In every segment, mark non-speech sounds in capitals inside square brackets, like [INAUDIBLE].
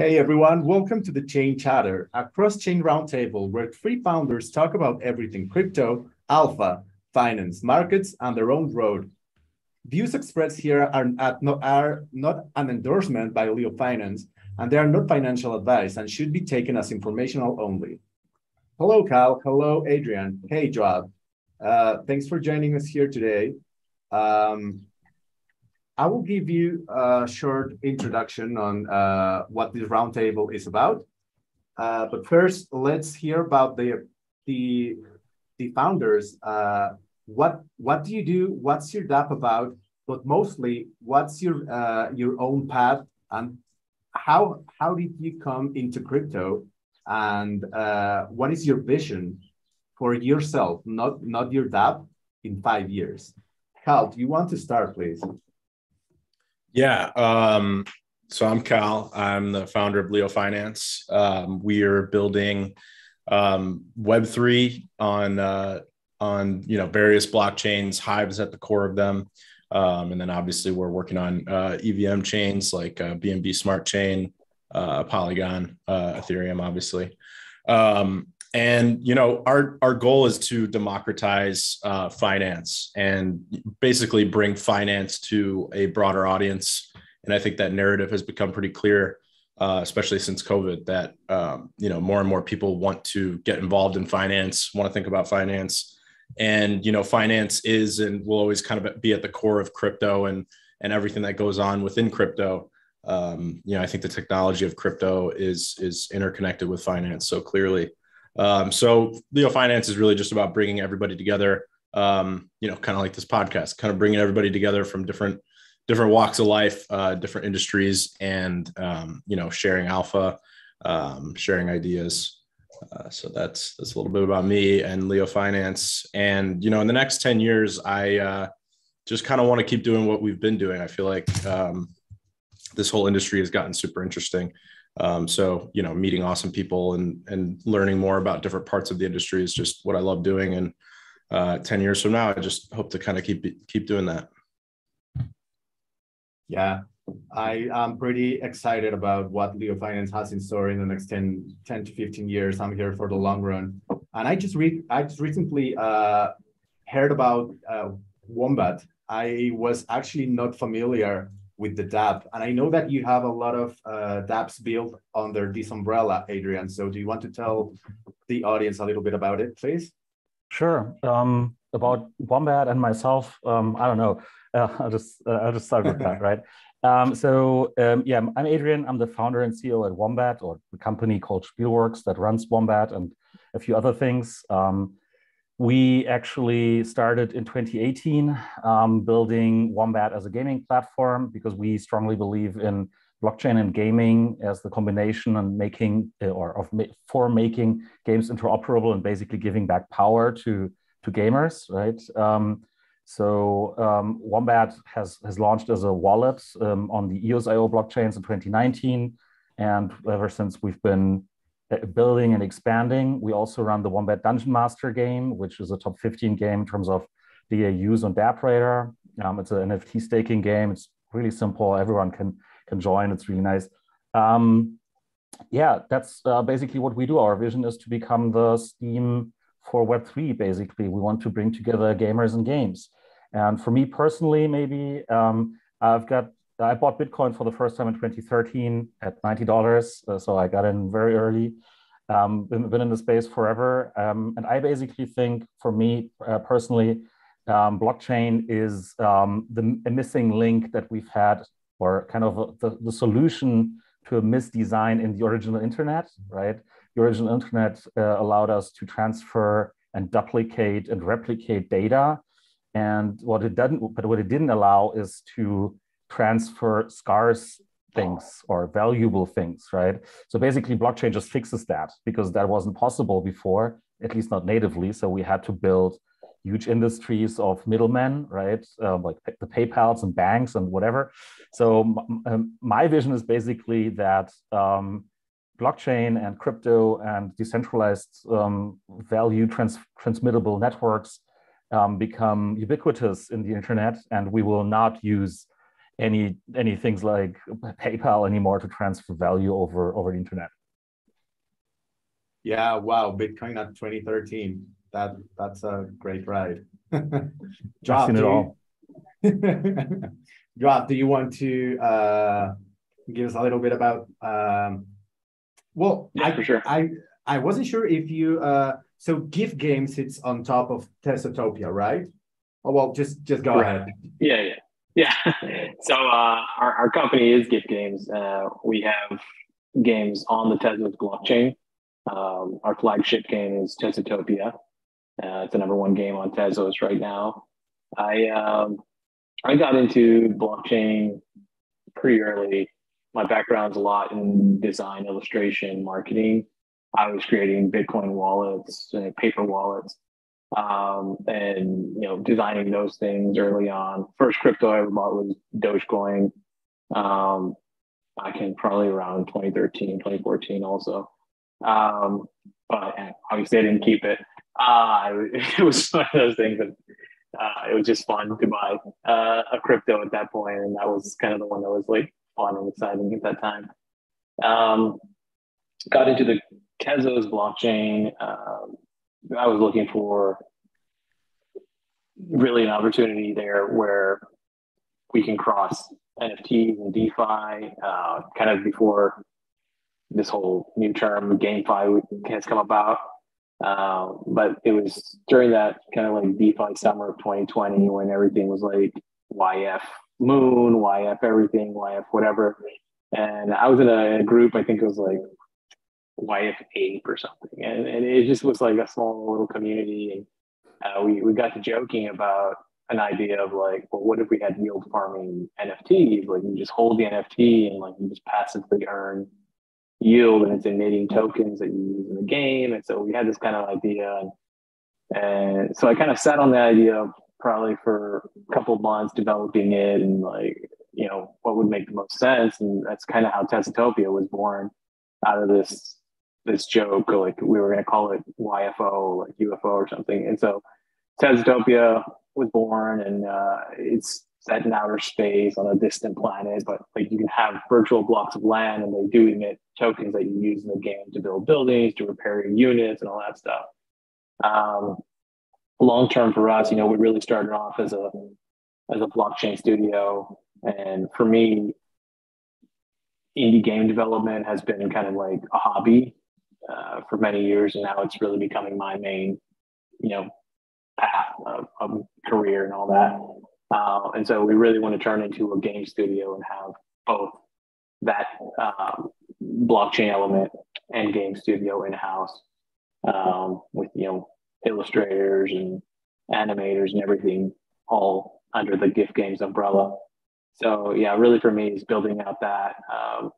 Hey everyone, welcome to the Chain Chatter, a cross-chain roundtable where three founders talk about everything crypto, alpha, finance, markets, and their own road. Views expressed here are, not, are not an endorsement by Leo Finance, and they are not financial advice and should be taken as informational only. Hello, Khal. Hello, Adrian. Hey, Joab. Uh, thanks for joining us here today. Um, I will give you a short introduction on uh, what this roundtable is about. Uh, but first, let's hear about the the the founders. Uh, what what do you do? What's your DApp about? But mostly, what's your uh, your own path and how how did you come into crypto? And uh, what is your vision for yourself, not not your DApp, in five years? Khal, do you want to start, please? Yeah. Um, so I'm Khal. I'm the founder of Leo Finance. Um, we are building um, Web three on uh, on you know various blockchains. Hives at the core of them, um, and then obviously we're working on uh, EVM chains like uh, BNB Smart Chain, uh, Polygon, uh, Ethereum, obviously. Um, and you know our our goal is to democratize uh, finance and basically bring finance to a broader audience. And i think that narrative has become pretty clear uh, especially since covid that um, you know more and more people want to get involved in finance want to think about finance. And you know finance is and will always kind of be at the core of crypto and and everything that goes on within crypto. Um, you know i think the technology of crypto is is interconnected with finance so clearly um, so Leo Finance is really just about bringing everybody together. Um, you know, kind of like this podcast, kind of bringing everybody together from different different walks of life, uh, different industries, and um, you know, sharing alpha, um, sharing ideas. Uh, so that's that's a little bit about me and Leo Finance. And you know, in the next ten years, I uh, just kind of want to keep doing what we've been doing. I feel like um, this whole industry has gotten super interesting. Um, so you know, meeting awesome people and and learning more about different parts of the industry is just what I love doing. And uh, ten years from now, I just hope to kind of keep keep doing that. Yeah, I am pretty excited about what Leo Finance has in store in the next 10, 10 to 15 years. I'm here for the long run. And I just read I just recently uh, heard about uh, Wombat. I was actually not familiar with the DApp. And I know that you have a lot of uh, dApps built under this umbrella, Adrian. So do you want to tell the audience a little bit about it, please? Sure. Um, about Wombat and myself, um, I don't know. Uh, [LAUGHS] I'll just uh, I'll just start with that, [LAUGHS] right? Um, so um, yeah, I'm Adrian. I'm the founder and CEO at Wombat, or the company called Spielworks that runs Wombat and a few other things. We actually started in 2018 um, building Wombat as a gaming platform because we strongly believe in blockchain and gaming as the combination and making uh, or of for making games interoperable and basically giving back power to to gamers, right? Um, so um, Wombat has has launched as a wallet um, on the EOS.io blockchains in 2019, and ever since we've been building and expanding. We also run the Wombat Dungeon Master game, which is a top 15 game in terms of DAUs on DappRadar. Um, it's an NFT staking game. It's really simple. Everyone can can join. It's really nice. Um, yeah, that's uh, basically what we do. Our vision is to become the Steam for Web3. Basically, we want to bring together gamers and games. And for me personally, maybe um, I've got I bought Bitcoin for the first time in 2013 at $90. Uh, so I got in very early. Um, been, been in the space forever. Um, and I basically think for me uh, personally, um, blockchain is um, the missing link that we've had, or kind of a, the, the solution to a misdesign in the original internet, right? The original internet uh, allowed us to transfer and duplicate and replicate data. And what it doesn't, but what it didn't allow is to transfer scarce things or valuable things, right? So basically, blockchain just fixes that because that wasn't possible before, at least not natively. So we had to build huge industries of middlemen, right? Um, like the PayPal's and banks and whatever. So um, my vision is basically that um, blockchain and crypto and decentralized um, value trans transmittable networks um, become ubiquitous in the internet, and we will not use any any things like PayPal anymore to transfer value over over the internet. Yeah, wow, Bitcoin at 2013. That that's a great ride. [LAUGHS] Drop, seen it all. [LAUGHS] Drop, do you want to uh, give us a little bit about um, well, yeah, I, for sure. I I wasn't sure if you uh so Gif Game sits on top of Tezotopia, right? Oh well, just just go ahead. Yeah, yeah, yeah. [LAUGHS] so uh, our our company is Gif Games. Uh, we have games on the Tezos blockchain. Um, our flagship game is Tezotopia. Uh, it's the number one game on Tezos right now. I um, I got into blockchain pretty early my background's a lot in design, illustration, marketing. I was creating Bitcoin wallets, uh, paper wallets, um, and you know, designing those things early on. First crypto I ever bought was Dogecoin. Um, I can probably around 2013, 2014 also. Um, but obviously I didn't keep it. Uh, [LAUGHS] it was one of those things that uh, it was just fun to buy uh, a crypto at that point, and that was kind of the one that was like fun and exciting at that time. Um, got into the Tezos blockchain. Um, I was looking for really an opportunity there where we can cross NFTs and DeFi, uh, kind of before this whole new term GameFi has come about. Uh, but it was during that kind of like DeFi summer of 2020 when everything was like YF Moon, YF everything, YF whatever. And I was in a, in a group, I think it was like YF Ape or something. And, and it just was like a small little community. And uh, we, we got to joking about an idea of like, well, what if we had yield farming NFTs? Like you just hold the NFT and like you just passively earn yield and it's emitting tokens that you use in the game. And so we had this kind of idea. And, so I kind of sat on the idea probably for a couple months developing it and like you know what would make the most sense and that's kind of how Tezotopia was born out of this this joke like we were going to call it YFO like UFO or something. And so Tezotopia was born and uh, it's set in outer space on a distant planet but like you can have virtual blocks of land and they do emit tokens that you use in the game to build buildings to repair your units and all that stuff. Um, long term for us, you know, we really started off as a as a blockchain studio, and for me, indie game development has been kind of like a hobby uh, for many years, and now it's really becoming my main, you know, path of, of career and all that. Uh, and so we really want to turn into a game studio and have both that um, blockchain element and game studio in house um, with you know illustrators and animators and everything all under the Gif Games umbrella so yeah really for me is building out that um,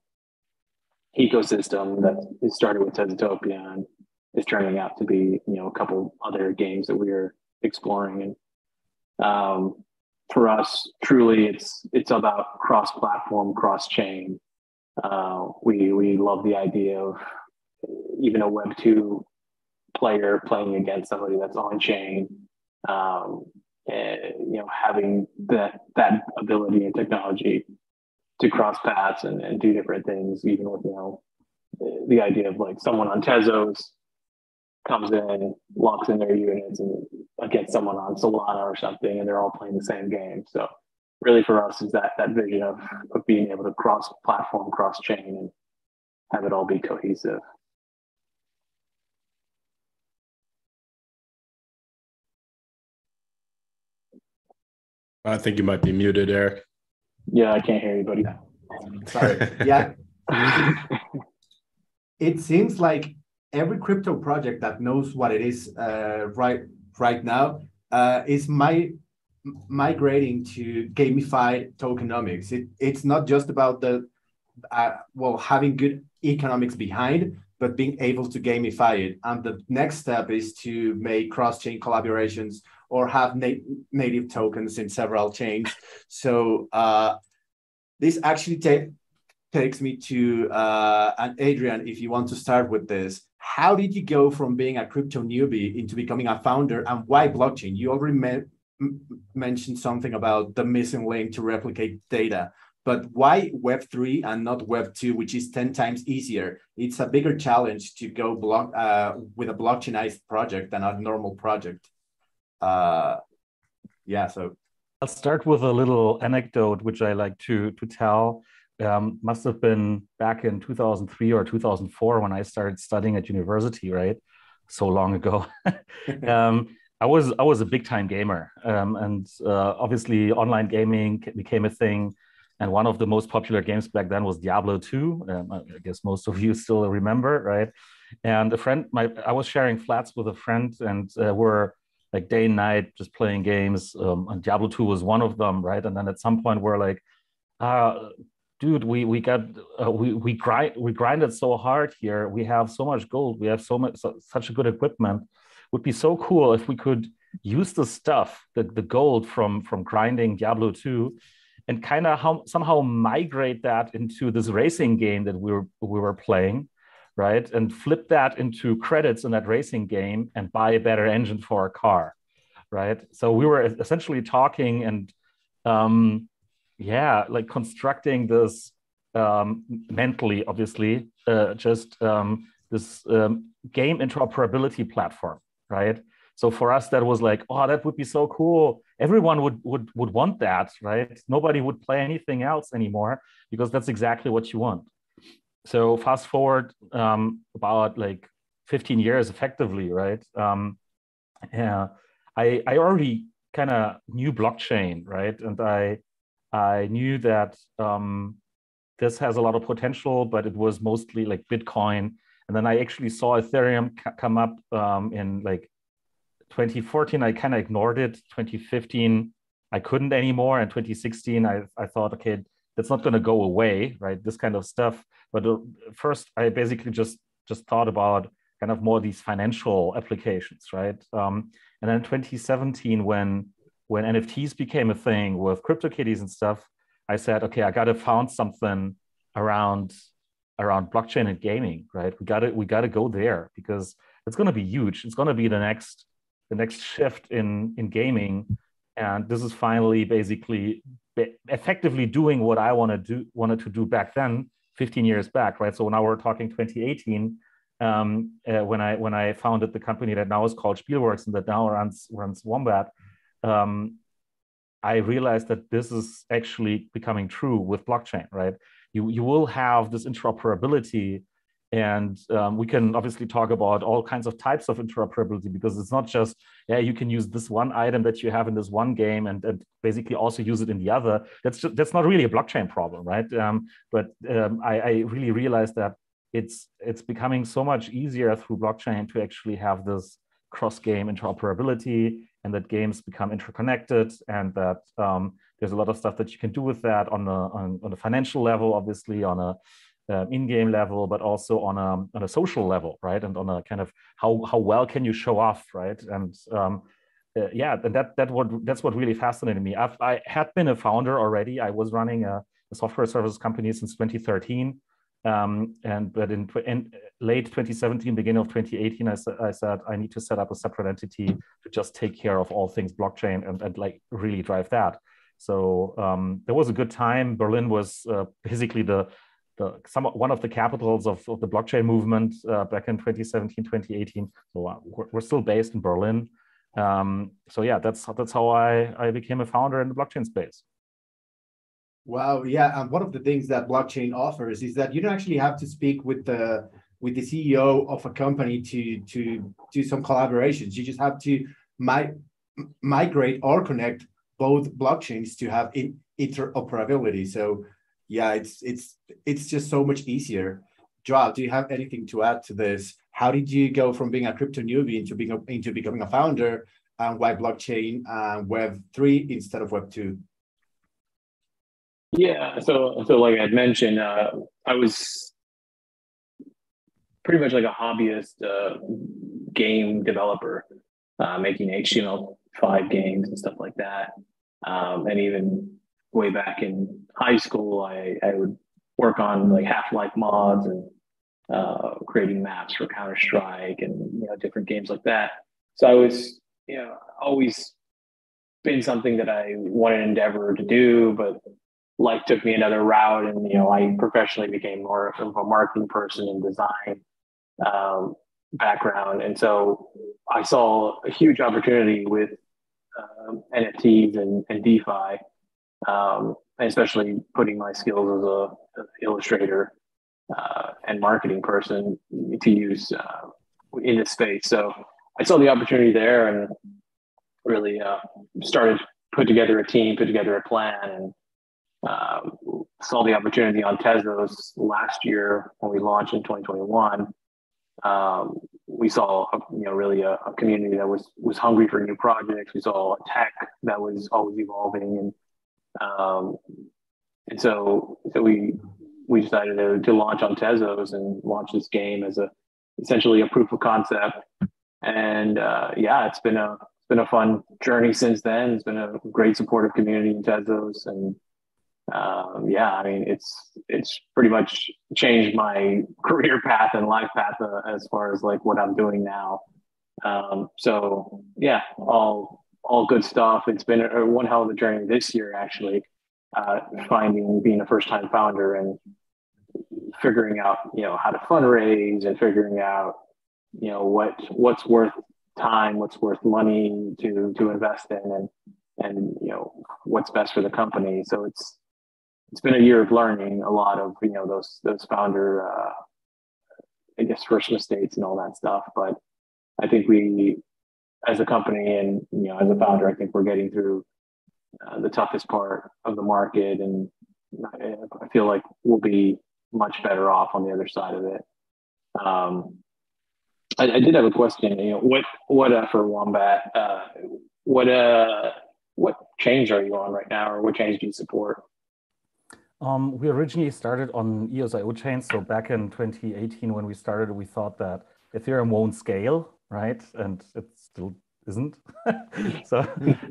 ecosystem that started with Tezotopia and is turning out to be you know a couple other games that we're exploring. And um, for us truly it's it's about cross platform cross chain uh, we we love the idea of even a web 2 player playing against somebody that's on chain, um, and, you know, having that that ability and technology to cross paths and, and do different things, even with you know the idea of like someone on Tezos comes in, locks in their units, and against someone on Solana or something, and they're all playing the same game. So really for us is that that vision of of being able to cross platform, cross chain, and have it all be cohesive. I think you might be muted, Eric. Yeah, I can't hear you, buddy. Sorry. Yeah. [LAUGHS] it seems like every crypto project that knows what it is uh, right right now uh, is my migrating to gamified tokenomics. It, it's not just about the uh, well having good economics behind, but being able to gamify it. And the next step is to make cross-chain collaborations or have na native tokens in several chains. So uh, this actually takes me to uh, and Adrian, if you want to start with this, how did you go from being a crypto newbie into becoming a founder and why blockchain? You already mentioned something about the missing link to replicate data. But why Web3 and not Web2, which is 10 times easier? It's a bigger challenge to go block uh, with a blockchainized project than a normal project. Uh, yeah, so. I'll start with a little anecdote, which I like to, to tell. Um, must have been back in 2003 or 2004 when I started studying at university, right? So long ago. [LAUGHS] [LAUGHS] um, I was I was a big time gamer, um, and uh, obviously online gaming became a thing. And one of the most popular games back then was Diablo 2. Um, I guess most of [LAUGHS] you still remember, right? And a friend, my I was sharing flats with a friend, and uh, we're like day and night just playing games. Um, and Diablo 2 was one of them, right? And then at some point we're like, uh, dude, we we got uh, we we grind we grinded so hard here. We have so much gold. We have so much so, such a good equipment. Would be so cool if we could use the stuff, the, the gold from from grinding Diablo 2 and kind of how somehow migrate that into this racing game that we were we were playing right and flip that into credits in that racing game and buy a better engine for a car right so we were essentially talking and um yeah like constructing this um mentally obviously uh, just um this um, game interoperability platform right so for us, that was like, oh, that would be so cool. Everyone would would would want that, right? Nobody would play anything else anymore because that's exactly what you want. So fast forward um, about like 15 years, effectively, right? Um, yeah, I I already kind of knew blockchain, right? And I I knew that um, this has a lot of potential, but it was mostly like Bitcoin. And then I actually saw Ethereum come up um, in like 2014, I kind of ignored it. 2015, I couldn't anymore. And 2016, I, I thought, okay, that's not going to go away, right? This kind of stuff. But uh, first, I basically just just thought about kind of more these financial applications, right? Um, and then 2017, when when NFTs became a thing with CryptoKitties and stuff, I said, okay, I got to found something around around blockchain and gaming, right? We got to we got to go there because it's to be huge. It's to be the next the next shift in in gaming and this is finally basically effectively doing what i want to do wanted to do back then 15 years back right? So now we're talking 2018 um, uh, when i when i founded the company that now is called Spielworks and that now runs runs wombat um, i realized that this is actually becoming true with blockchain right? You you will have this interoperability and um, we can obviously talk about all kinds of types of interoperability because it's not just, yeah, you can use this one item that you have in this one game and, and basically also use it in the other. That's just, that's not really a blockchain problem, right? Um, but um, I, I really realized that it's it's becoming so much easier through blockchain to actually have this cross-game interoperability and that games become interconnected and that um, there's a lot of stuff that you can do with that on a, on, on a financial level, obviously on a um, in-game level, but also on a on a social level, right? And on a kind of how how well can you show off, right? And um, uh, yeah, and that that what that's what really fascinated me. I've, I had been a founder already. I was running a, a software services company since 2013, um, and but in, in, late 2017, beginning of 2018, I, I said I need to set up a separate entity to just take care of all things blockchain and, and like really drive that. So um, there was a good time. Berlin was uh, basically the the some one of the capitals of, of the blockchain movement uh, back in 2017 2018 so uh, we're, we're, still based in berlin. Um, so yeah that's that's how i i became a founder in the blockchain space. Wow. Yeah. And one of the things that blockchain offers is that you don't actually have to speak with the with the ceo of a company to to do some collaborations. You just have to mi- migrate or connect both blockchains to have in- interoperability. So yeah, it's it's it's just so much easier. Joao, do you have anything to add to this? How did you go from being a crypto newbie into being a, into becoming a founder and why blockchain and Web three instead of Web two? Yeah, so so like I'd mentioned, uh, I was pretty much like a hobbyist uh, game developer, uh, making HTML5 games and stuff like that, um, and even way back in high school, I, I would work on like Half-Life mods and uh, creating maps for Counter Strike and you know different games like that. So I was you know always been something that I wanted to endeavor to do, but life took me another route, and you know, I professionally became more of a marketing person and design um, background, and so I saw a huge opportunity with um, NFTs and, and DeFi, um, especially putting my skills as a, illustrator uh, and marketing person to use uh, in this space. So I saw the opportunity there and really uh, started put together a team, put together a plan, and uh, saw the opportunity on Tezos last year when we launched in 2021. Um, we saw, a, you know, really a, a, community that was was hungry for new projects. We saw a tech that was always evolving, and um, and so so we we decided to, to launch on Tezos and launch this game as a essentially a proof of concept. And uh, yeah, it's been a it's been a fun journey since then. It's been a great supportive community in Tezos, and um, yeah, I mean it's it's pretty much changed my [LAUGHS] career path and life path uh, as far as like what I'm doing now. Um, so yeah, all all good stuff. It's been a, one hell of a journey this year actually. Uh, finding being a first time founder and figuring out you know how to fundraise and figuring out you know what what's worth time what's worth money to to invest in and and you know what's best for the company so it's it's been a year of learning a lot of you know those those founder uh, i guess first mistakes and all that stuff but i think we as a company and you know as a founder i think we're getting through uh, the toughest part of the market and i feel like we'll be much better off on the other side of it. Um, I, I, did have a question. You know, what what uh, for Wombat? Uh, what uh what change are you on right now, or what change do you support? Um, we originally started on EOS.IO chains. So back in 2018, when we started, we thought that Ethereum won't scale, right? And it still isn't. [LAUGHS] so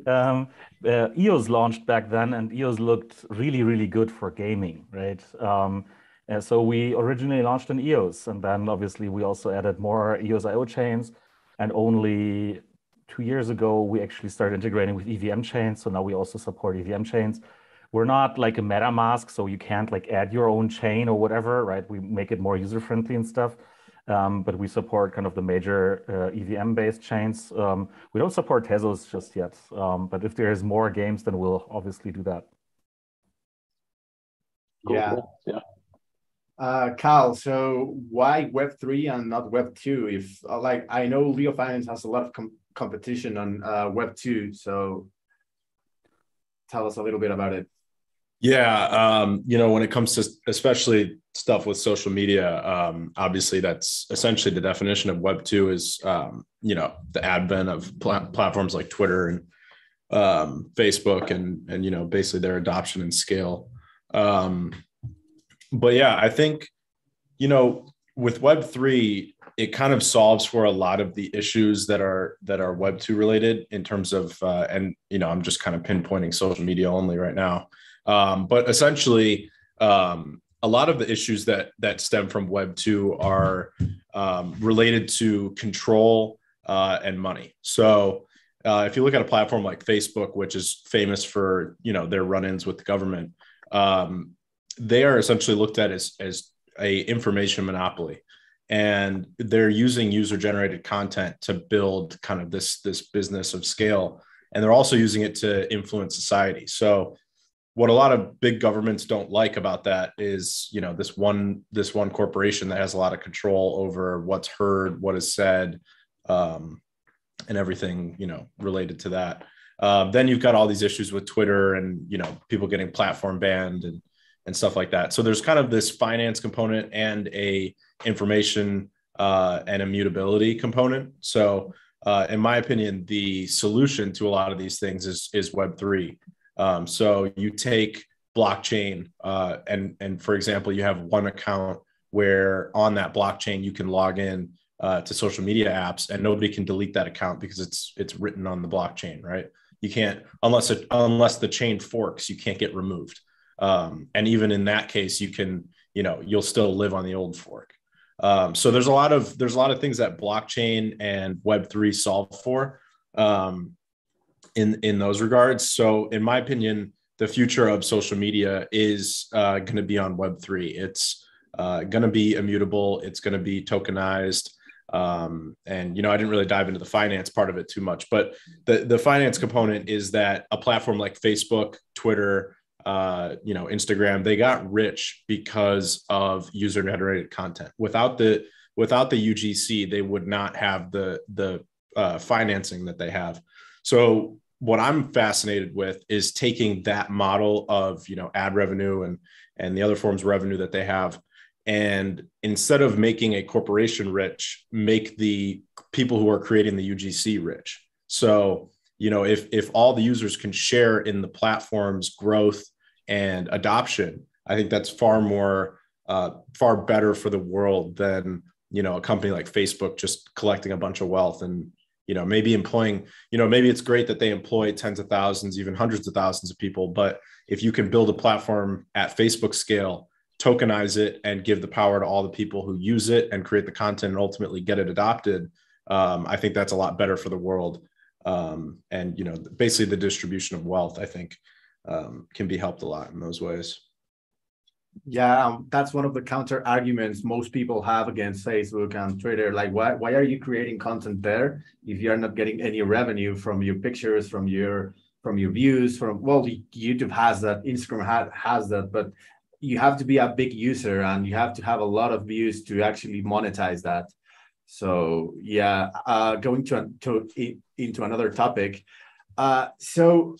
um, uh, EOS launched back then, and EOS looked really, really good for gaming, right? Um, uh, so we originally launched in EOS, and then obviously we also added more EOS IO chains. And only two years ago, we actually started integrating with EVM chains. So now we also support EVM chains. We're not like a MetaMask, so you can't like add your own chain or whatever, right? We make it more user friendly and stuff. Um, but we support kind of the major uh, EVM based chains. Um, we don't support Tezos just yet. Um, but if there's more games, then we'll obviously do that. Cool. Yeah. Yeah. Uh, Khal, so why Web three and not Web two? If uh, like I know Leo Finance has a lot of com competition on uh, Web two, so tell us a little bit about it. Yeah, um, you know, when it comes to especially stuff with social media, um, obviously that's essentially the definition of Web two is um, you know the advent of pl platforms like Twitter and um, Facebook and and you know basically their adoption and scale. Um, but yeah, I think, you know, with Web3, it kind of solves for a lot of the issues that are that are Web two related in terms of, uh, and you know, I'm just kind of pinpointing social media only right now. Um, but essentially, um, a lot of the issues that that stem from Web two are um, related to control uh, and money. So. Uh, if you look at a platform like Facebook, which is famous for you know their run-ins with the government, um, they are essentially looked at as as a information monopoly and they're using user generated content to build kind of this this business of scale and they're also using it to influence society so what a lot of big governments don't like about that is you know this one this one corporation that has a lot of control over what's heard what is said um, and everything you know related to that um, then you've got all these issues with twitter and you know people getting platform banned and and stuff like that. So there's kind of this finance component and a information uh, and immutability component. So uh, in my opinion, the solution to a lot of these things is is Web three. Um, so you take blockchain uh, and and for example, you have one account where on that blockchain you can log in uh, to social media apps and nobody can delete that account because it's it's written on the blockchain, right? You can't unless it unless the chain forks, you can't get removed. Um, and even in that case, you can, you know, you'll still live on the old fork. Um, so there's a lot of there's a lot of things that blockchain and Web three solve for. Um, in in those regards. So, in my opinion, the future of social media is uh, going to be on Web three. It's uh, going to be immutable. It's going to be tokenized. Um, and you know, I didn't really dive into the finance part of it too much, but the the finance component is that a platform like Facebook, Twitter, uh, you know, Instagram, they got rich because of user generated content. Without the without the UGC, they would not have the the uh, financing that they have. So what I'm fascinated with is taking that model of you know ad revenue and and the other forms of revenue that they have and instead of making a corporation rich make the people who are creating the ugc rich. So you know if if all the users can share in the platform's growth and adoption i think that's far more uh, far better for the world than you know a company like facebook just collecting a bunch of wealth and you know maybe employing you know maybe it's great that they employ tens of thousands even hundreds of thousands of people but if you can build a platform at facebook scale tokenize it and give the power to all the people who use it and create the content and ultimately get it adopted um, i think that's a lot better for the world. Um, and you know basically the distribution of wealth i think um, can be helped a lot in those ways yeah um, that's one of the counter arguments most people have against facebook and twitter like why, why are you creating content there if you're not getting any revenue from your pictures from your from your views from well youtube has that instagram has, has that but you have to be a big user and you have to have a lot of views to actually monetize that. So yeah, uh, going to, to into another topic. Uh, so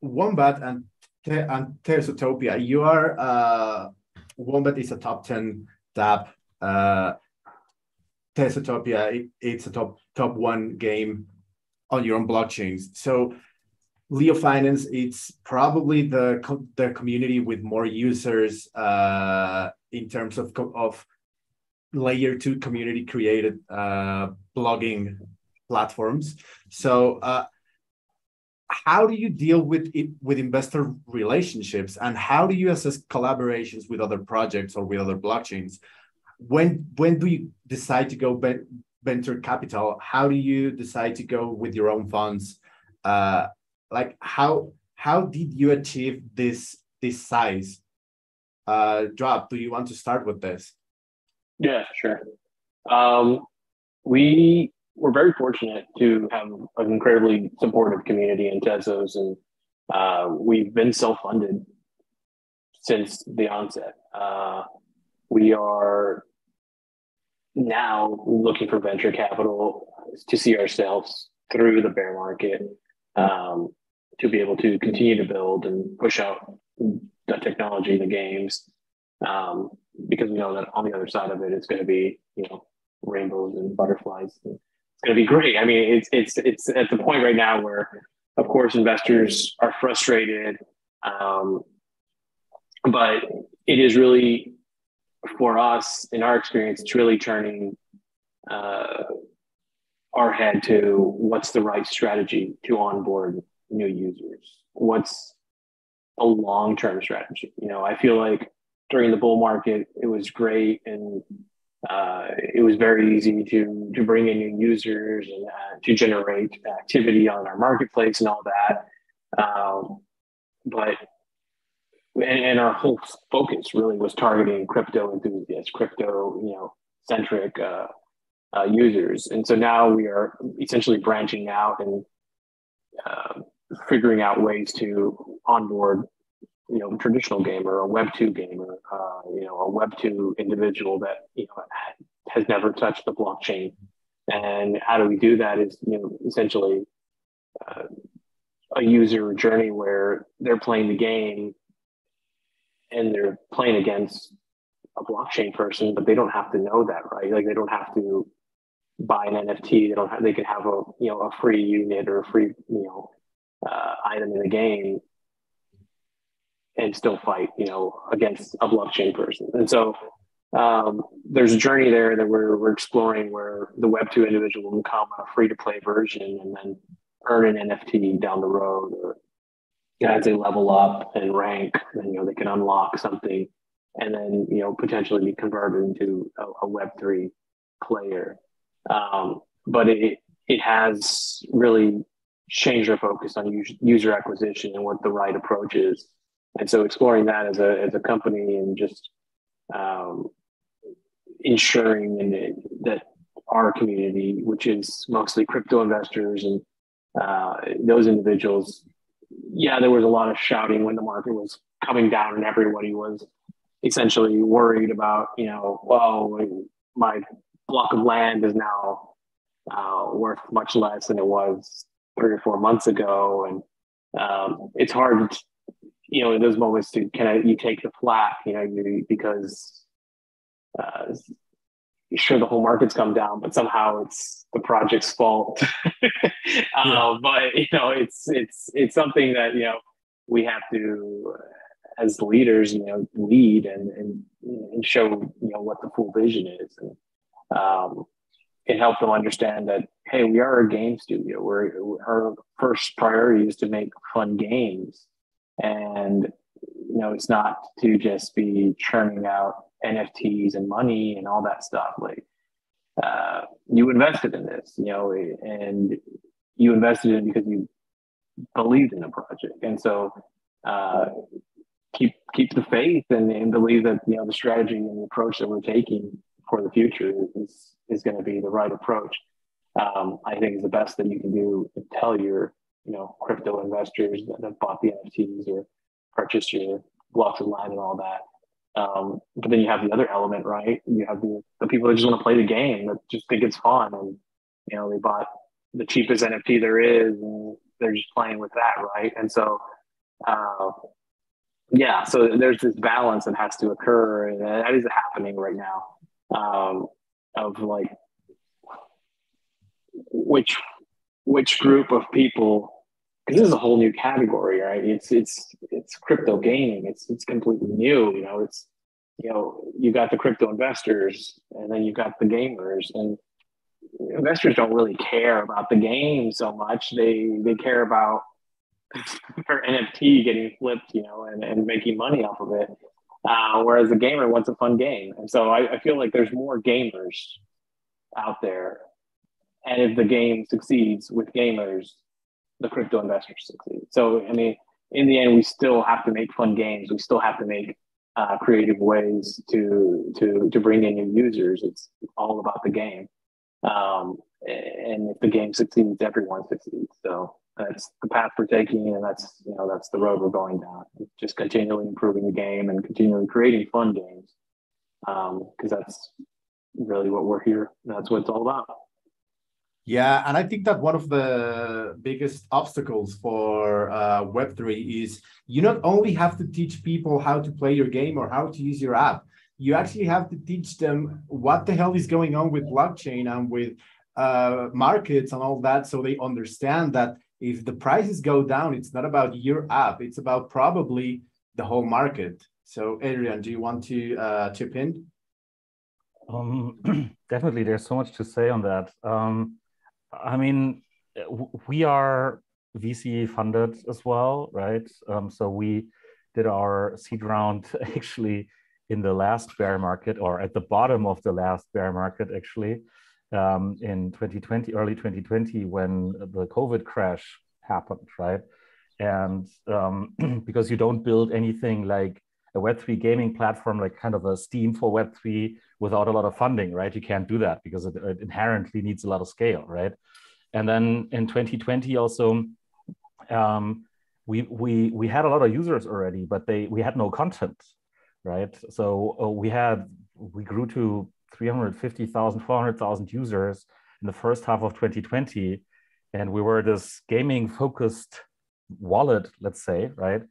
Wombat and and Tezotopia, you are uh, Wombat is a top ten dApp. Uh, Tezotopia, it, it's a top top one game on your own blockchains. So Leo Finance, it's probably the the community with more users uh, in terms of of layer two community created uh, blogging platforms. So, uh, how do you deal with it with investor relationships, and how do you assess collaborations with other projects or with other blockchains? When when do you decide to go venture capital? How do you decide to go with your own funds? Uh, like how how did you achieve this this size uh drop do you want to start with this yeah sure um we were very fortunate to have an incredibly supportive community in Tezos, and uh, we've been self-funded since the onset. Uh, we are now looking for venture capital to see ourselves through the bear market. Um, to be able to continue to build and push out the technology, the games, um, because we know that on the other side of it, it's going to be you know rainbows and butterflies. And going to be great. I mean, it's it's it's at the point right now where, of course, investors are frustrated, um, but it is really for us in our experience, it's really turning. Uh, our head to what's the right strategy to onboard new users? What's a long term strategy? You know, I feel like during the bull market, it was great and uh, it was very easy to to bring in new users and uh, to generate activity on our marketplace and all that. Um, but and, and, our whole focus really was targeting crypto enthusiasts, crypto you know centric uh, uh users. And so now we are essentially branching out and um, figuring out ways to onboard you know traditional gamer a web 2 gamer uh, you know a web 2 individual that you know has never touched the blockchain. And how do we do that is you know essentially uh, a user journey where they're playing the game and they're playing against a blockchain person but they don't have to know that right? Like they don't have to buy an nft they don't have they could have a you know a free unit or a free you know uh, item in the game and still fight, you know, against a blockchain person. And so um, there's a journey there that we're, we're exploring where the Web2 individual will become a free to play version and then earn an NFT down the road or as they level up and rank, then, you know, they can unlock something and then, you know, potentially be converted into a, a Web3 player. Um, but it, it has really changed our focus on user acquisition and what the right approach is. And so exploring that as a as a company and just um, ensuring and that our community, which is mostly crypto investors and uh, those individuals, yeah, there was a lot of shouting when the market was coming down and everybody was essentially worried about, you know, well, my block of land is now uh, worth much less than it was three or four months ago, and um, it's hard, you know, in those moments to kind of you take the flak, you know, you, because uh, sure the whole market's come down, but somehow it's the project's fault. [LAUGHS] uh, But you know, it's it's it's something that you know we have to as leaders, you know, lead and and, and show you know what the full vision is, and um, and help them understand that hey, we are a game studio. We're our first priority is to make fun games, and you know, it's not to just be churning out NFTs and money and all that stuff. Like uh, you invested in this, you know, and you invested in because you believed in the project, and so uh, keep keep the faith and, and believe that you know the strategy and the approach that we're taking for the future is is going to be the right approach. Um, I think is the best that you can do to tell your you know crypto investors that have bought the NFTs or purchased your blocks of land and all that. Um, but then you have the other element, right? You have the, the people that just want to play the game that just think it's fun and you know they bought the cheapest NFT there is and they're just playing with that, right? And so uh, yeah, so there's this balance that has to occur, and that is happening right now. Um, of like which which group of people because this is a whole new category, right? It's it's it's crypto gaming. It's it's completely new. You know, it's you know you got the crypto investors, and then you got the gamers, and investors don't really care about the game so much. They they care about [LAUGHS] for NFT getting flipped, you know, and, and making money off of it. Uh, whereas the gamer wants a fun game. And so I, I feel like there's more gamers out there. And if the game succeeds with gamers, the crypto investors succeed. So, I mean, in the end, we still have to make fun games. We still have to make uh, creative ways to to to bring in new users. It's all about the game. Um, and if the game succeeds, everyone succeeds. So that's the path we're taking, and that's you know that's the road we're going down. Just continually improving the game and continually creating fun games, because um, that's really what we're here. That's what it's all about. Yeah, and I think that one of the biggest obstacles for uh, Web3 is you not only have to teach people how to play your game or how to use your app, you actually have to teach them what the hell is going on with blockchain and with uh, markets and all that so they understand that if the prices go down, it's not about your app, it's about probably the whole market. So, Adrian, do you want to uh, chip in? Um, [CLEARS THROAT] definitely, there's so much to say on that. Um, I mean, we are VC funded as well, right? Um, so we did our seed round [LAUGHS] actually in the last bear market or at the bottom of the last bear market, actually um, in 2020, early 2020, when the COVID crash happened, right? And um, [CLEARS THROAT] because you don't build anything like a Web3 gaming platform, like kind of a Steam for Web3 without a lot of funding, right? You can't do that because it, it inherently needs a lot of scale, right? And then in 2020 also, um, we, we, we had a lot of users already, but they, we had no content, right? So uh, we had, we grew to 350,000, 400,000 users in the first half of 2020. And we were this gaming focused wallet, let's say, right?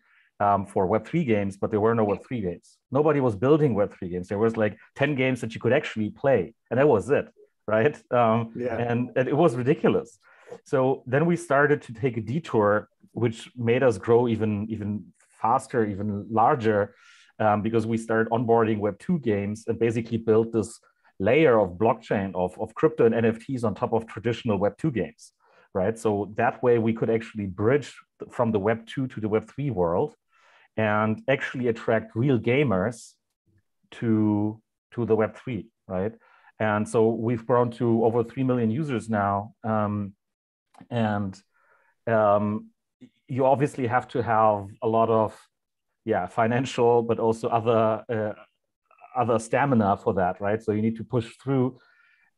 Um, for Web3 games, but there were no Web3 games. Nobody was building Web3 games. There was like 10 games that you could actually play, and that was it, right? Um, yeah. and, and it was ridiculous. So then we started to take a detour, which made us grow even, even faster, even larger, um, because we started onboarding Web2 games and basically built this layer of blockchain of, of crypto and NFTs on top of traditional Web 2 games, right? So that way we could actually bridge from the Web 2 to the Web 3 world and actually attract real gamers to, to the Web 3, right? And so we've grown to over 3 million users now. Um, and um, you obviously have to have a lot of yeah financial but also other uh, other stamina for that right so you need to push through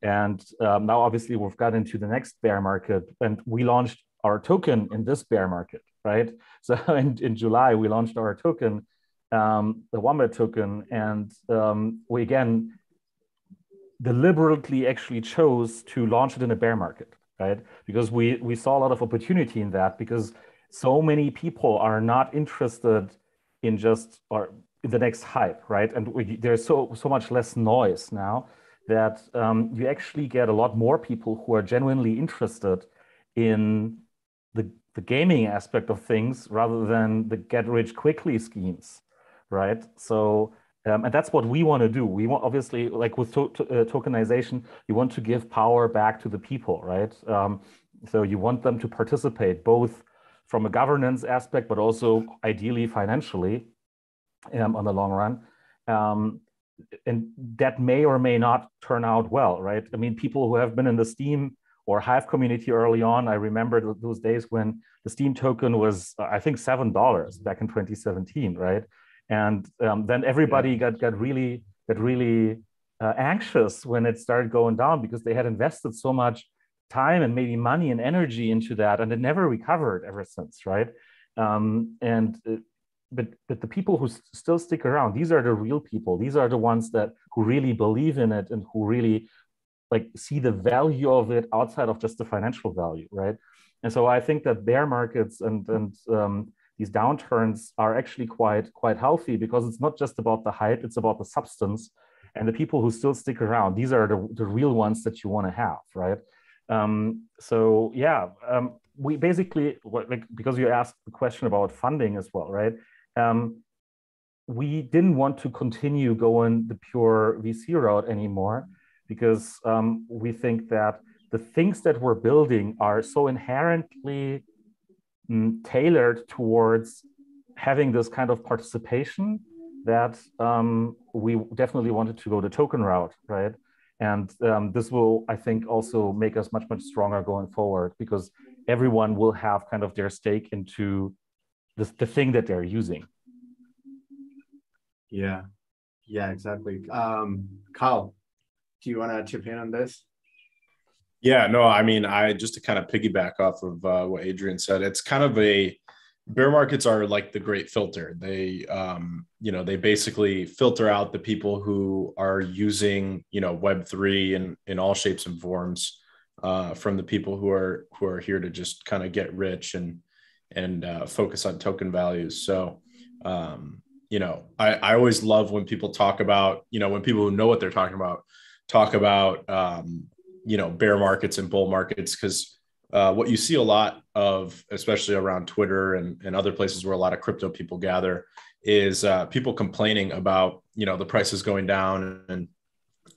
and um, now obviously we've got into the next bear market and we launched our token in this bear market right [LAUGHS] so in, in july we launched our token um, the wombat token and um, we again deliberately actually chose to launch it in a bear market right because we we saw a lot of opportunity in that because so many people are not interested in just or in the next hype, right? And we, there's so so much less noise now that um, you actually get a lot more people who are genuinely interested in the, gaming aspect of things rather than the get rich quickly schemes, right? So, um, and that's what we want to do. We want, obviously, like with to, to, uh, tokenization, you want to give power back to the people, right? Um, so you want them to participate both from a governance aspect, but also ideally financially um, on the long run. Um, and that may or may not turn out well, right? I mean, people who have been in the Steem or Hive community early on, I remember those days when the Steem token was, I think, seven dollars back in 2017, right? And um, then everybody yeah. got got really got really uh, anxious when it started going down because they had invested so much time and maybe money and energy into that, and it never recovered ever since, right? Um, and uh, but but the people who st- still stick around, these are the real people. These are the ones that who really believe in it and who really like see the value of it outside of just the financial value, right? And so I think that bear markets and and um, these downturns are actually quite quite healthy because it's not just about the hype; it's about the substance. And the people who still stick around, these are the, the real ones that you want to have, right? Um, so yeah, um, we basically like because you asked the question about funding as well, right? Um, we didn't want to continue going the pure VC route anymore because um, we think that the things that we're building are so inherently mm, tailored towards having this kind of participation that um, we definitely wanted to go the token route, right? And um, this will, I think, also make us much, much stronger going forward because everyone will have kind of their stake into the, the thing that they're using. Yeah, yeah, exactly. Um, Khal, do you want to chip in on this? Yeah, no, I mean, I just to kind of piggyback off of uh, what Adrian said, it's kind of a bear markets are like the great filter. They, um, you know, they basically filter out the people who are using, you know, Web three in in all shapes and forms, uh, from the people who are who are here to just kind of get rich and and uh, focus on token values. So, um, you know, I, I always love when people talk about, you know, when people who know what they're talking about talk about, um, you know, bear markets and bull markets, because uh, what you see a lot of, especially around Twitter and, and other places where a lot of crypto people gather, is uh, people complaining about, you know, the prices going down. And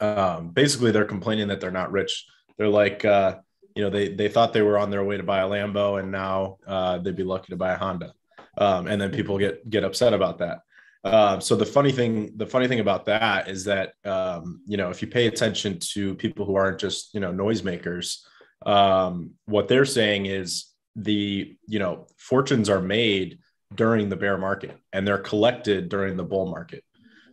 um, basically they're complaining that they're not rich. They're like, uh, you know, they, they thought they were on their way to buy a Lambo and now uh, they'd be lucky to buy a Honda. Um, and then people get, get upset about that. Uh, so the funny thing, the funny thing about that is that um, you know if you pay attention to people who aren't just you know noisemakers, um, what they're saying is the you know fortunes are made during the bear market and they're collected during the bull market.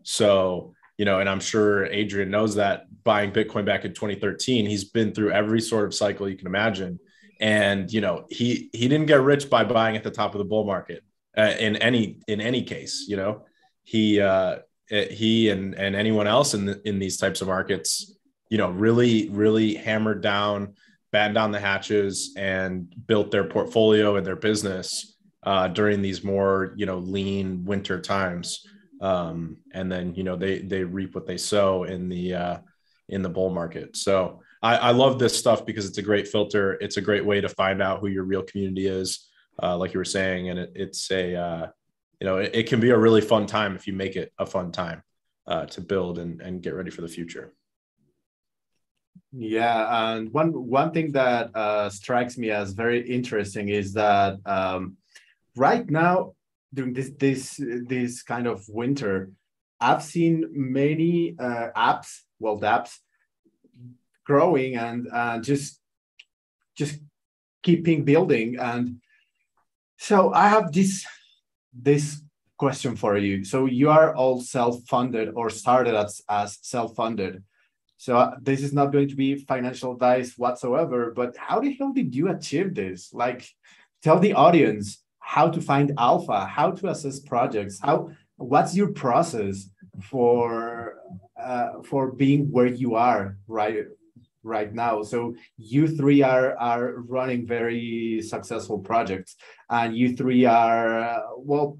So you know, and I'm sure Adrian knows that buying Bitcoin back in 2013, he's been through every sort of cycle you can imagine, and you know he he didn't get rich by buying at the top of the bull market. Uh, in any in any case, you know, he uh, eh, he and and anyone else in the, in these types of markets, you know, really really hammered down, battened down the hatches, and built their portfolio and their business uh, during these more you know lean winter times. Um, and then you know they they reap what they sow in the uh, in the bull market. So I, I love this stuff because it's a great filter. It's a great way to find out who your real community is, uh, like you were saying, and it, it's a uh, you know, it, it, can be a really fun time if you make it a fun time uh, to build and, and get ready for the future. Yeah, and one one thing that uh, strikes me as very interesting is that um, right now during this this this kind of winter, I've seen many uh, apps, well, apps growing and uh, just just keeping building and So I have this this question for you. So you are all self-funded or started as as self-funded. So uh, this is not going to be financial advice whatsoever. But how the hell did you achieve this? Like, tell the audience how to find alpha, how to assess projects, how what's your process for uh, for being where you are right right now. So you three are are running very successful projects, and you three are uh, well.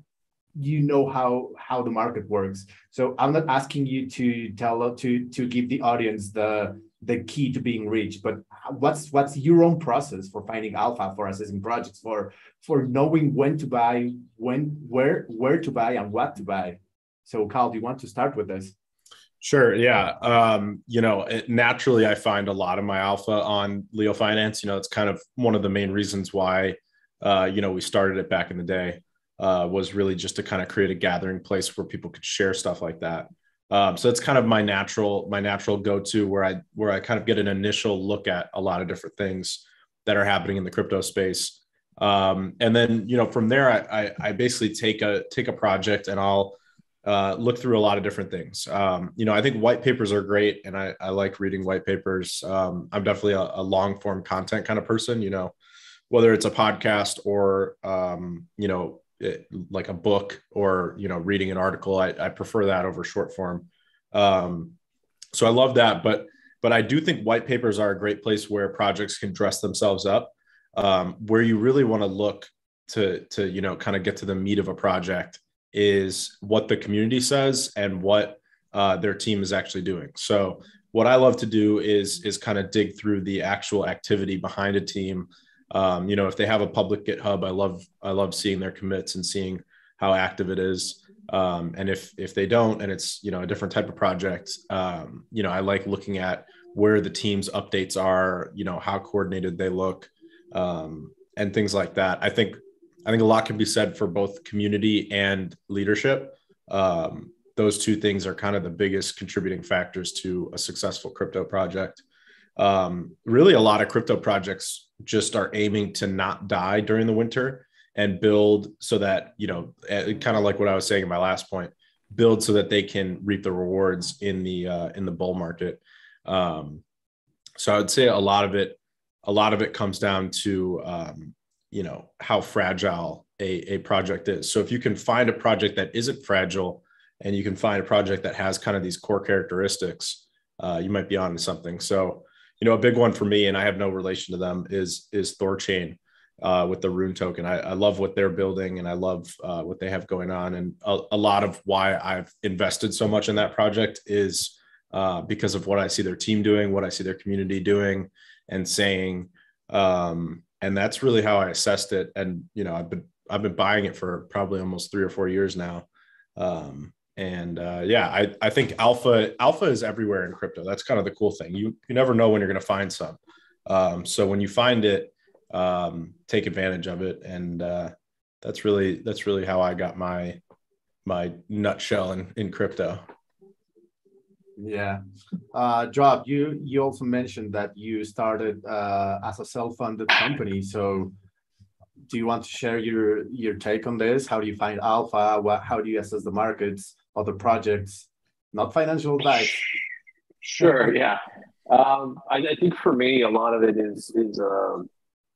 You know how how the market works. So I'm not asking you to tell to to give the audience the the key to being rich, but what's what's your own process for finding alpha, for assessing projects, for for knowing when to buy, when where where to buy, and what to buy. So, Khal, do you want to start with this? Sure. Yeah. Um, you know, it, naturally, I find a lot of my alpha on Leo Finance. You know, it's kind of one of the main reasons why, uh, you know, we started it back in the day. Uh, was really just to kind of create a gathering place where people could share stuff like that. Um, so it's kind of my natural my natural go to where I where I kind of get an initial look at a lot of different things that are happening in the crypto space. Um, and then you know from there I, I, I basically take a take a project and I'll uh, look through a lot of different things. Um, you know, I think white papers are great, and I, I like reading white papers. Um, I'm definitely a, a, long form content kind of person. You know, whether it's a podcast or um, you know, it, like a book or you know, reading an article, I, I prefer that over short form. Um, so I love that, but but I do think white papers are a great place where projects can dress themselves up. Um, where you really want to look to to you know kind of get to the meat of a project is what the community says and what uh, their team is actually doing. So what I love to do is is kind of dig through the actual activity behind a team. Um, you know, if they have a public GitHub, I love I love seeing their commits and seeing how active it is. Um, and if if they don't, and it's you know a different type of project, um, you know, I like looking at where the team's updates are. You know, how coordinated they look, um, and things like that. I think I think a lot can be said for both community and leadership. Um, those two things are kind of the biggest contributing factors to a successful crypto project. Um, really, a lot of crypto projects just are aiming to not die during the winter and build so that, you know, eh, kind of like what I was saying in my last point, build so that they can reap the rewards in the uh, in the bull market. Um, so I would say a lot of it, a lot of it comes down to um, you know how fragile a, a project is. So if you can find a project that isn't fragile and you can find a project that has kind of these core characteristics uh, you might be on to something. So you know a big one for me and i have no relation to them is is THORChain uh, with the rune token. I, I, love what they're building and i love uh, what they have going on. And a, a, lot of why i've invested so much in that project is uh, because of what i see their team doing what i see their community doing and saying um, and that's really how I assessed it. And you know, I've been I've been buying it for probably almost three or four years now. Um, and uh, yeah, I, I think alpha alpha is everywhere in crypto. That's kind of the cool thing. You you never know when you're going to find some. Um, so when you find it, um, take advantage of it. And uh, that's really that's really how I got my my nutshell in, in crypto. Yeah. Uh, Joab, you you also mentioned that you started uh, as a self-funded company. So, do you want to share your your take on this? How do you find alpha? What, how do you assess the markets, other projects? Not financial advice. Sure. Yeah. Um, I, I, think for me, a lot of it is is uh,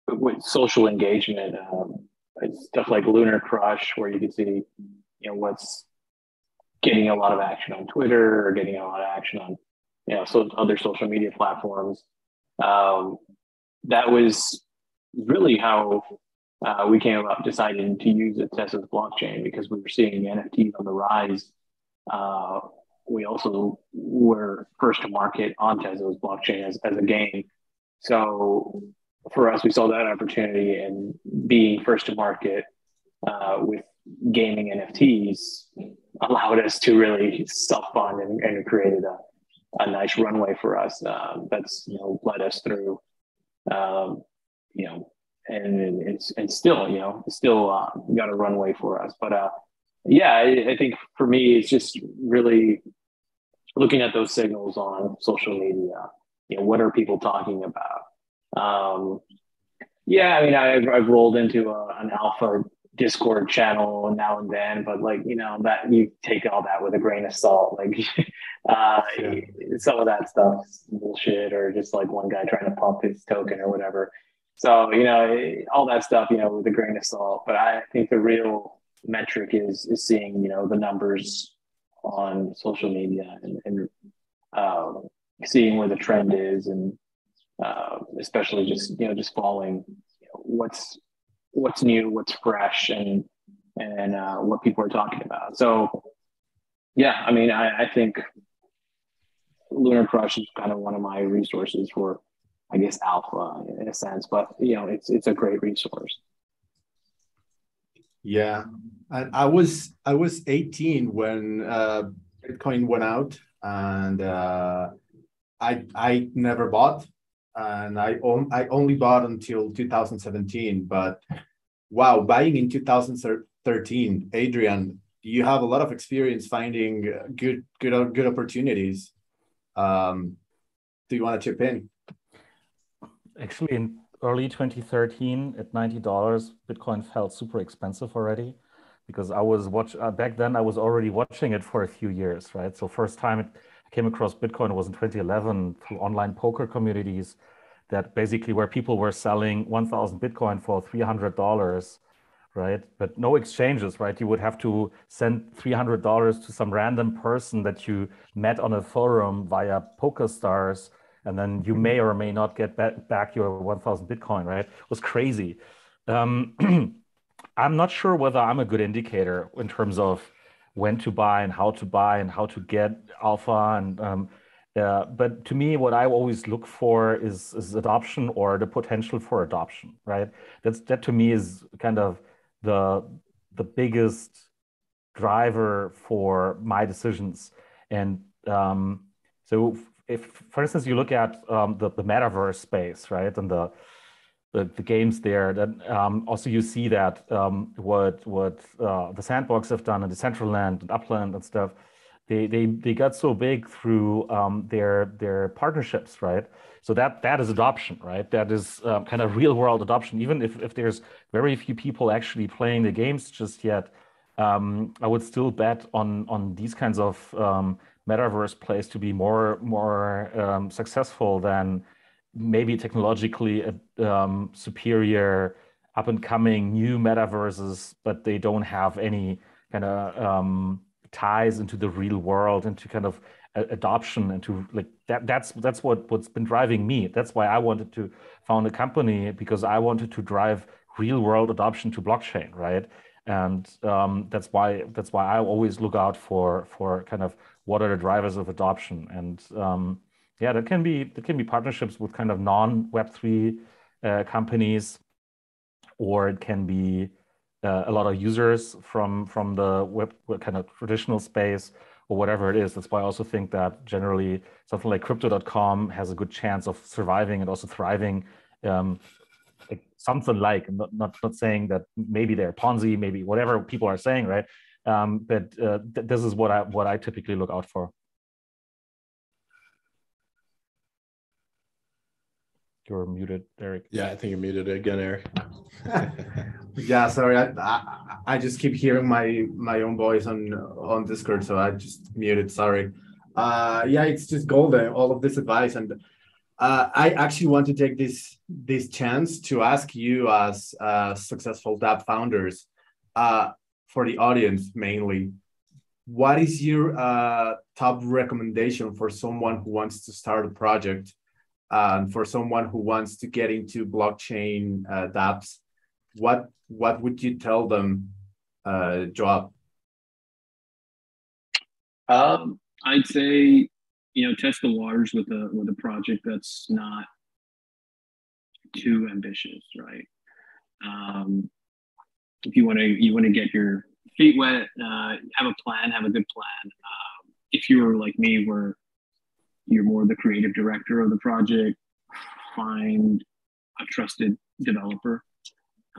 with social engagement. Um, stuff like Lunar Crush, where you can see, you know, what's getting a lot of action on Twitter or getting a lot of action on you know so other social media platforms. Um, that was really how uh, we came about deciding to use the Tezos blockchain because we were seeing NFTs on the rise. Uh, we also were first to market on Tezos blockchain as, as a game. So for us, we saw that opportunity and being first to market uh, with gaming NFTs allowed us to really self fund and, and created a, a nice runway for us. Um, that's you know led us through, um, you know, and it's and still you know still uh, got a runway for us. But uh, yeah, I, I think for me it's just really looking at those signals on social media. You know, what are people talking about? Um, Yeah, I mean, I've, I've rolled into a, an alpha Discord channel now and then, but like you know that you take all that with a grain of salt. Like [LAUGHS] uh, yeah. some of that stuff bullshit, or just like one guy trying to pump his token or whatever. So you know all that stuff, you know, with a grain of salt. But I think the real metric is is seeing you know the numbers on social media and, and um, seeing where the trend is, and uh, especially just you know just following you know, what's what's new, what's fresh, and and uh, what people are talking about. So, yeah, I mean, I, I think Lunar Crush is kind of one of my resources for, I guess, alpha in a sense. But you know, it's it's a great resource. Yeah, I, I was I was 18 when uh, Bitcoin went out, and uh, I I never bought and I, on, I only bought until 2017. But wow, buying in 2013, Adrian, you have a lot of experience finding good good good opportunities. Um, do you want to chip in? Actually, in early 2013, at ninety dollars, Bitcoin felt super expensive already because I was watch uh, back then. I was already watching it for a few years, right? So first time it I came across Bitcoin It was in 2011 through online poker communities that basically where people were selling 1000 Bitcoin for $300, right? But no exchanges, right? You would have to send $300 to some random person that you met on a forum via PokerStars, and then you may or may not get back your 1000 Bitcoin, right? It was crazy. Um, [CLEARS THROAT] I'm not sure whether I'm a good indicator in terms of when to buy and how to buy and how to get alpha and um, uh, but to me what i always look for is, is adoption or the potential for adoption right? That's that to me is kind of the the biggest driver for my decisions. And um, so if for instance you look at um, the, the metaverse space right? And the the, the games there. That um, also you see that um, what what uh, the sandbox have done in Decentraland and Upland and stuff. They, they, they got so big through um, their their partnerships, right? So that that is adoption, right? That is um, kind of real world adoption. Even if, if there's very few people actually playing the games just yet, um, I would still bet on on these kinds of um, metaverse plays to be more more successful than maybe technologically um, superior up and coming new metaverses, but they don't have any kind of um, ties into the real world, into kind of adoption, into like that. That's that's what what's been driving me. That's why I wanted to found a company because I wanted to drive real world adoption to blockchain, right? And um, that's why that's why I always look out for for kind of what are the drivers of adoption and um, yeah, that can be that can be partnerships with kind of non Web three uh, companies, or it can be uh, a lot of users from from the web kind of traditional space or whatever it is. That's why I also think that generally something like Crypto.com has a good chance of surviving and also thriving. Um, like something like not, not not saying that maybe they're Ponzi, maybe whatever people are saying, right? Um, but uh, th- this is what I what I typically look out for. You're muted, Eric. Yeah, I think you're muted again, Eric. [LAUGHS] yeah, sorry. I, I, I just keep hearing my my own voice on on Discord, so I just muted. Sorry. Uh, yeah, it's just golden. All of this advice, and uh, I actually want to take this this chance to ask you, as uh, successful DApp founders, uh, for the audience mainly, what is your uh, top recommendation for someone who wants to start a project? Um, for someone who wants to get into blockchain uh, dApps, what what would you tell them, uh, Joab? Um, I'd say you know test the waters with a with a project that's not too ambitious, right? Um, if you want to you want to get your feet wet, uh, have a plan, have a good plan. Um, if you were like me, where you're more the creative director of the project, find a trusted developer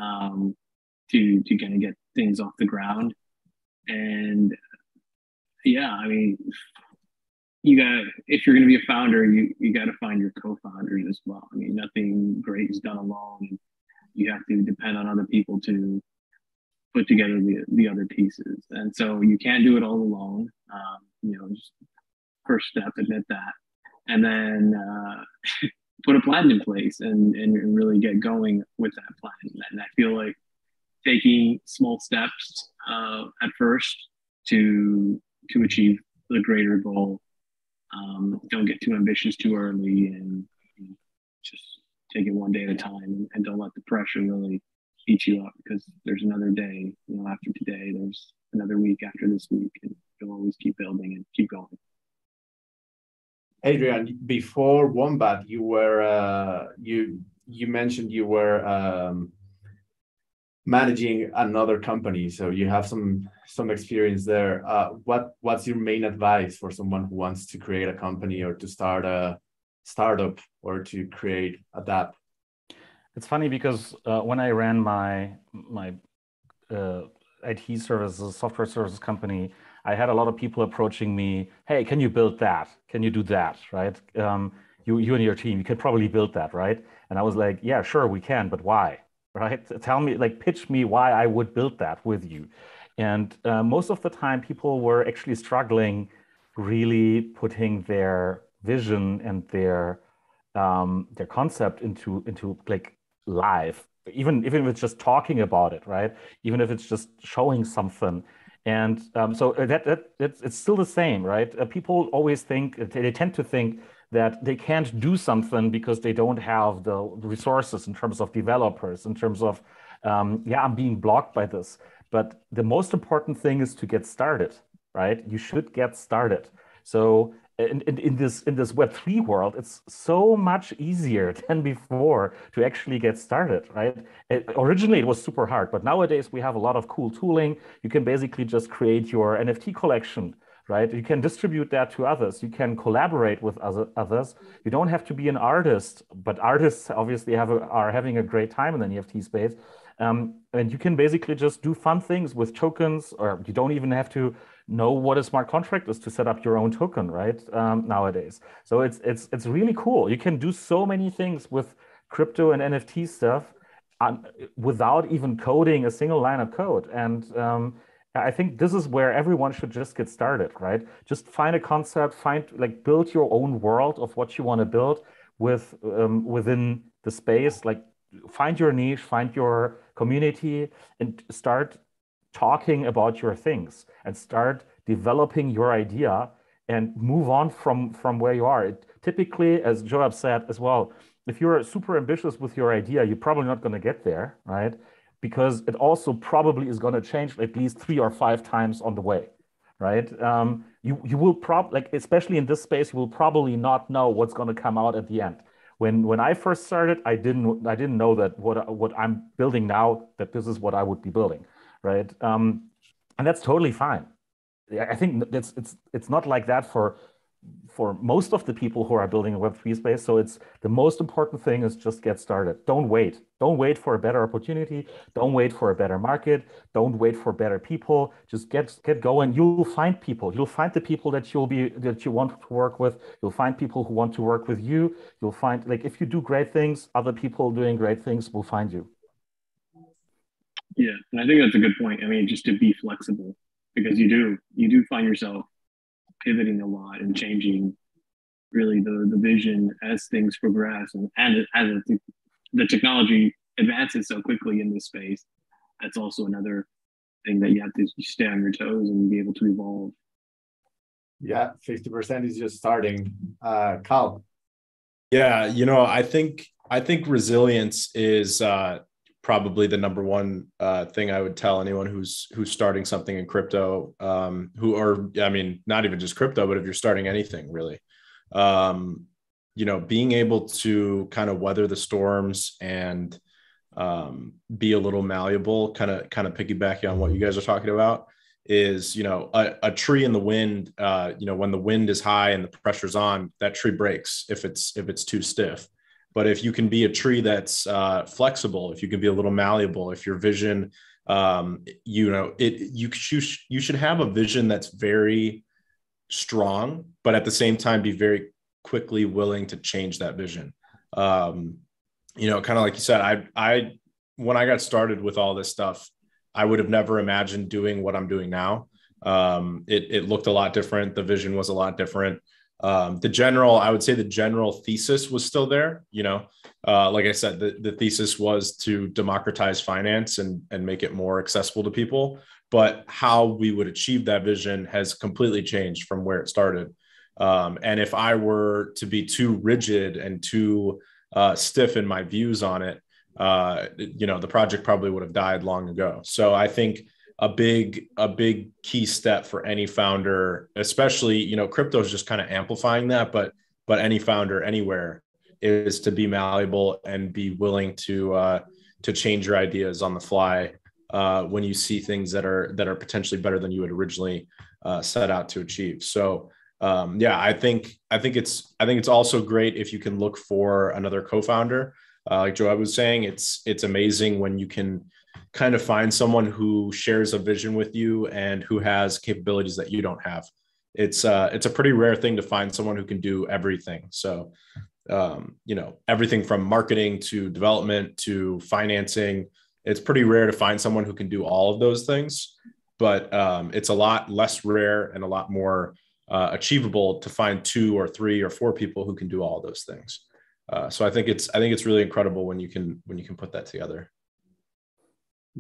um, to to kind of get things off the ground. And yeah, I mean, you got if you're going to be a founder, you you got to find your co-founders as well. I mean, nothing great is done alone. you have to depend on other people to put together the, the other pieces. And so you can't do it all alone. Um, you know, just first step, admit that. And then uh, [LAUGHS] put a plan in place and, and really get going with that plan. And I feel like taking small steps uh, at first to to achieve the greater goal. Um, don't get too ambitious too early and, just take it one day at a time and don't let the pressure really eat you up because there's another day, you know, after today, there's another week after this week, and you'll always keep building and keep going. Adrian, before Wombat, you were uh, you you mentioned you were um, managing another company, so you have some some experience there. Uh, what what's your main advice for someone who wants to create a company or to start a startup or to create a DApp? It's funny because uh, when I ran my my uh, IT services, software services company, I had a lot of people approaching me. Hey, can you build that? Can you do that? Right? Um, you you and your team, you could probably build that, right? And I was like, yeah, sure, we can, but why? Right? Tell me, like, pitch me why I would build that with you. And uh, most of the time, people were actually struggling, really putting their vision and their um, their concept into into like live, even even if it's just talking about it, right? Even if it's just showing something. And um, so uh, that, that it's, it's still the same, right? Uh, people always think they tend to think that they can't do something because they don't have the resources in terms of developers, in terms of um, yeah, I'm being blocked by this. But the most important thing is to get started, right? You should get started. So in, in, in, this in this web 3 world it's so much easier [LAUGHS] than before to actually get started right? It, originally it was super hard but nowadays we have a lot of cool tooling. You can basically just create your nft collection right? You can distribute that to others. You can collaborate with other, others. You don't have to be an artist but artists obviously have a, are having a great time in the nft space. Um, and you can basically just do fun things with tokens or you don't even have to know what a smart contract is to set up your own token, right? Um, nowadays. So it's it's it's really cool. You can do so many things with crypto and NFT stuff um, without even coding a single line of code. And um, I think this is where everyone should just get started, right? Just find a concept, find like build your own world of what you want to build with um, within the space. Like find your niche, find your community, and start talking about your things and start developing your idea and move on from from where you are. It, typically, as Joab said as well, if you're super ambitious with your idea, you're probably not going to get there, right? Because it also probably is going to change at least three or five times on the way, right? Um, you you will probably like especially in this space, you will probably not know what's going to come out at the end. When when I first started, I didn't I didn't know that what what I'm building now that this is what I would be building right? Um, and that's totally fine. I think it's it's it's not like that for for most of the people who are building a Web3 space. So it's the most important thing is just get started. Don't wait. Don't wait for a better opportunity. Don't wait for a better market. Don't wait for better people. Just get get going. You'll find people. You'll find the people that you'll be that you want to work with. You'll find people who want to work with you. You'll find like if you do great things, other people doing great things will find you. Yeah, and I think that's a good point. I mean, just to be flexible because you do you do find yourself pivoting a lot and changing really the the vision as things progress and, and as the technology advances so quickly in this space. That's also another thing that you have to stay on your toes and be able to evolve. Yeah, fifty percent is just starting. Uh, Khal. Yeah, you know, I think I think resilience is uh, probably the number one uh, thing I would tell anyone who's who's starting something in crypto, um, who or I mean, not even just crypto, but if you're starting anything really, um, you know, being able to kind of weather the storms and um, be a little malleable, kind of kind of piggybacking on what you guys are talking about is you know a, a tree in the wind uh, you know when the wind is high and the pressure's on that tree breaks if it's if it's too stiff but if you can be a tree that's uh, flexible, if you can be a little malleable, if your vision, um, you know, it you you, you should have a vision that's very strong, but at the same time be very quickly willing to change that vision. Um, you know, kind of like you said, I I when I got started with all this stuff, I would have never imagined doing what I'm doing now. Um, it, it looked a lot different. The vision was a lot different. Um, the general, I would say the general thesis was still there. You know, uh, like I said, the, the thesis was to democratize finance and, and make it more accessible to people. But how we would achieve that vision has completely changed from where it started. Um, and if I were to be too rigid and too uh, stiff in my views on it, uh, you know, the project probably would have died long ago. So I think a big a big key step for any founder, especially you know, crypto is just kind of amplifying that, but but any founder anywhere is to be malleable and be willing to uh, to change your ideas on the fly uh, when you see things that are that are potentially better than you had originally uh, set out to achieve. So um, yeah, I think I think it's I think it's also great if you can look for another co-founder. Uh, like Joe was saying, it's it's amazing when you can kind of find someone who shares a vision with you and who has capabilities that you don't have. It's uh, it's a pretty rare thing to find someone who can do everything. So um, you know everything from marketing to development to financing. It's pretty rare to find someone who can do all of those things, but um, it's a lot less rare and a lot more uh, achievable to find two or three or four people who can do all those things. Uh, so I think it's I think it's really incredible when you can when you can put that together.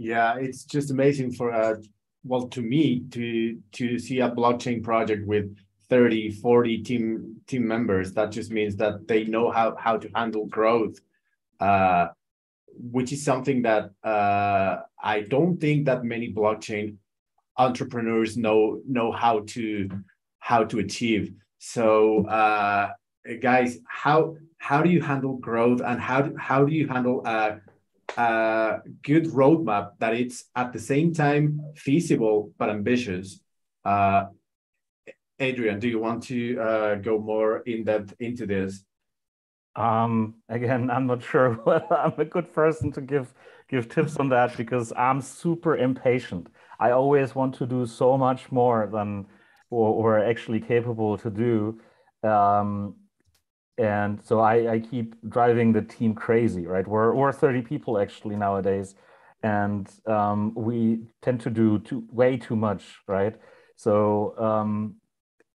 Yeah, it's just amazing for uh, well to me to to see a blockchain project with 30 40 team team members that just means that they know how how to handle growth uh, which is something that uh, i don't think that many blockchain entrepreneurs know know how to how to achieve. So, uh, guys, how how do you handle growth and how do, how do you handle a, a good roadmap that it's at the same time feasible but ambitious? Uh, Adrian, do you want to uh, go more in depth into this? Um, again, I'm not sure [LAUGHS] whether I'm a good person to give give tips on that because I'm super impatient. I always want to do so much more than or, or actually capable to do. Um, and so I, I keep driving the team crazy, right? We're, we're 30 people actually nowadays, and um, we tend to do too, way too much, right? So um,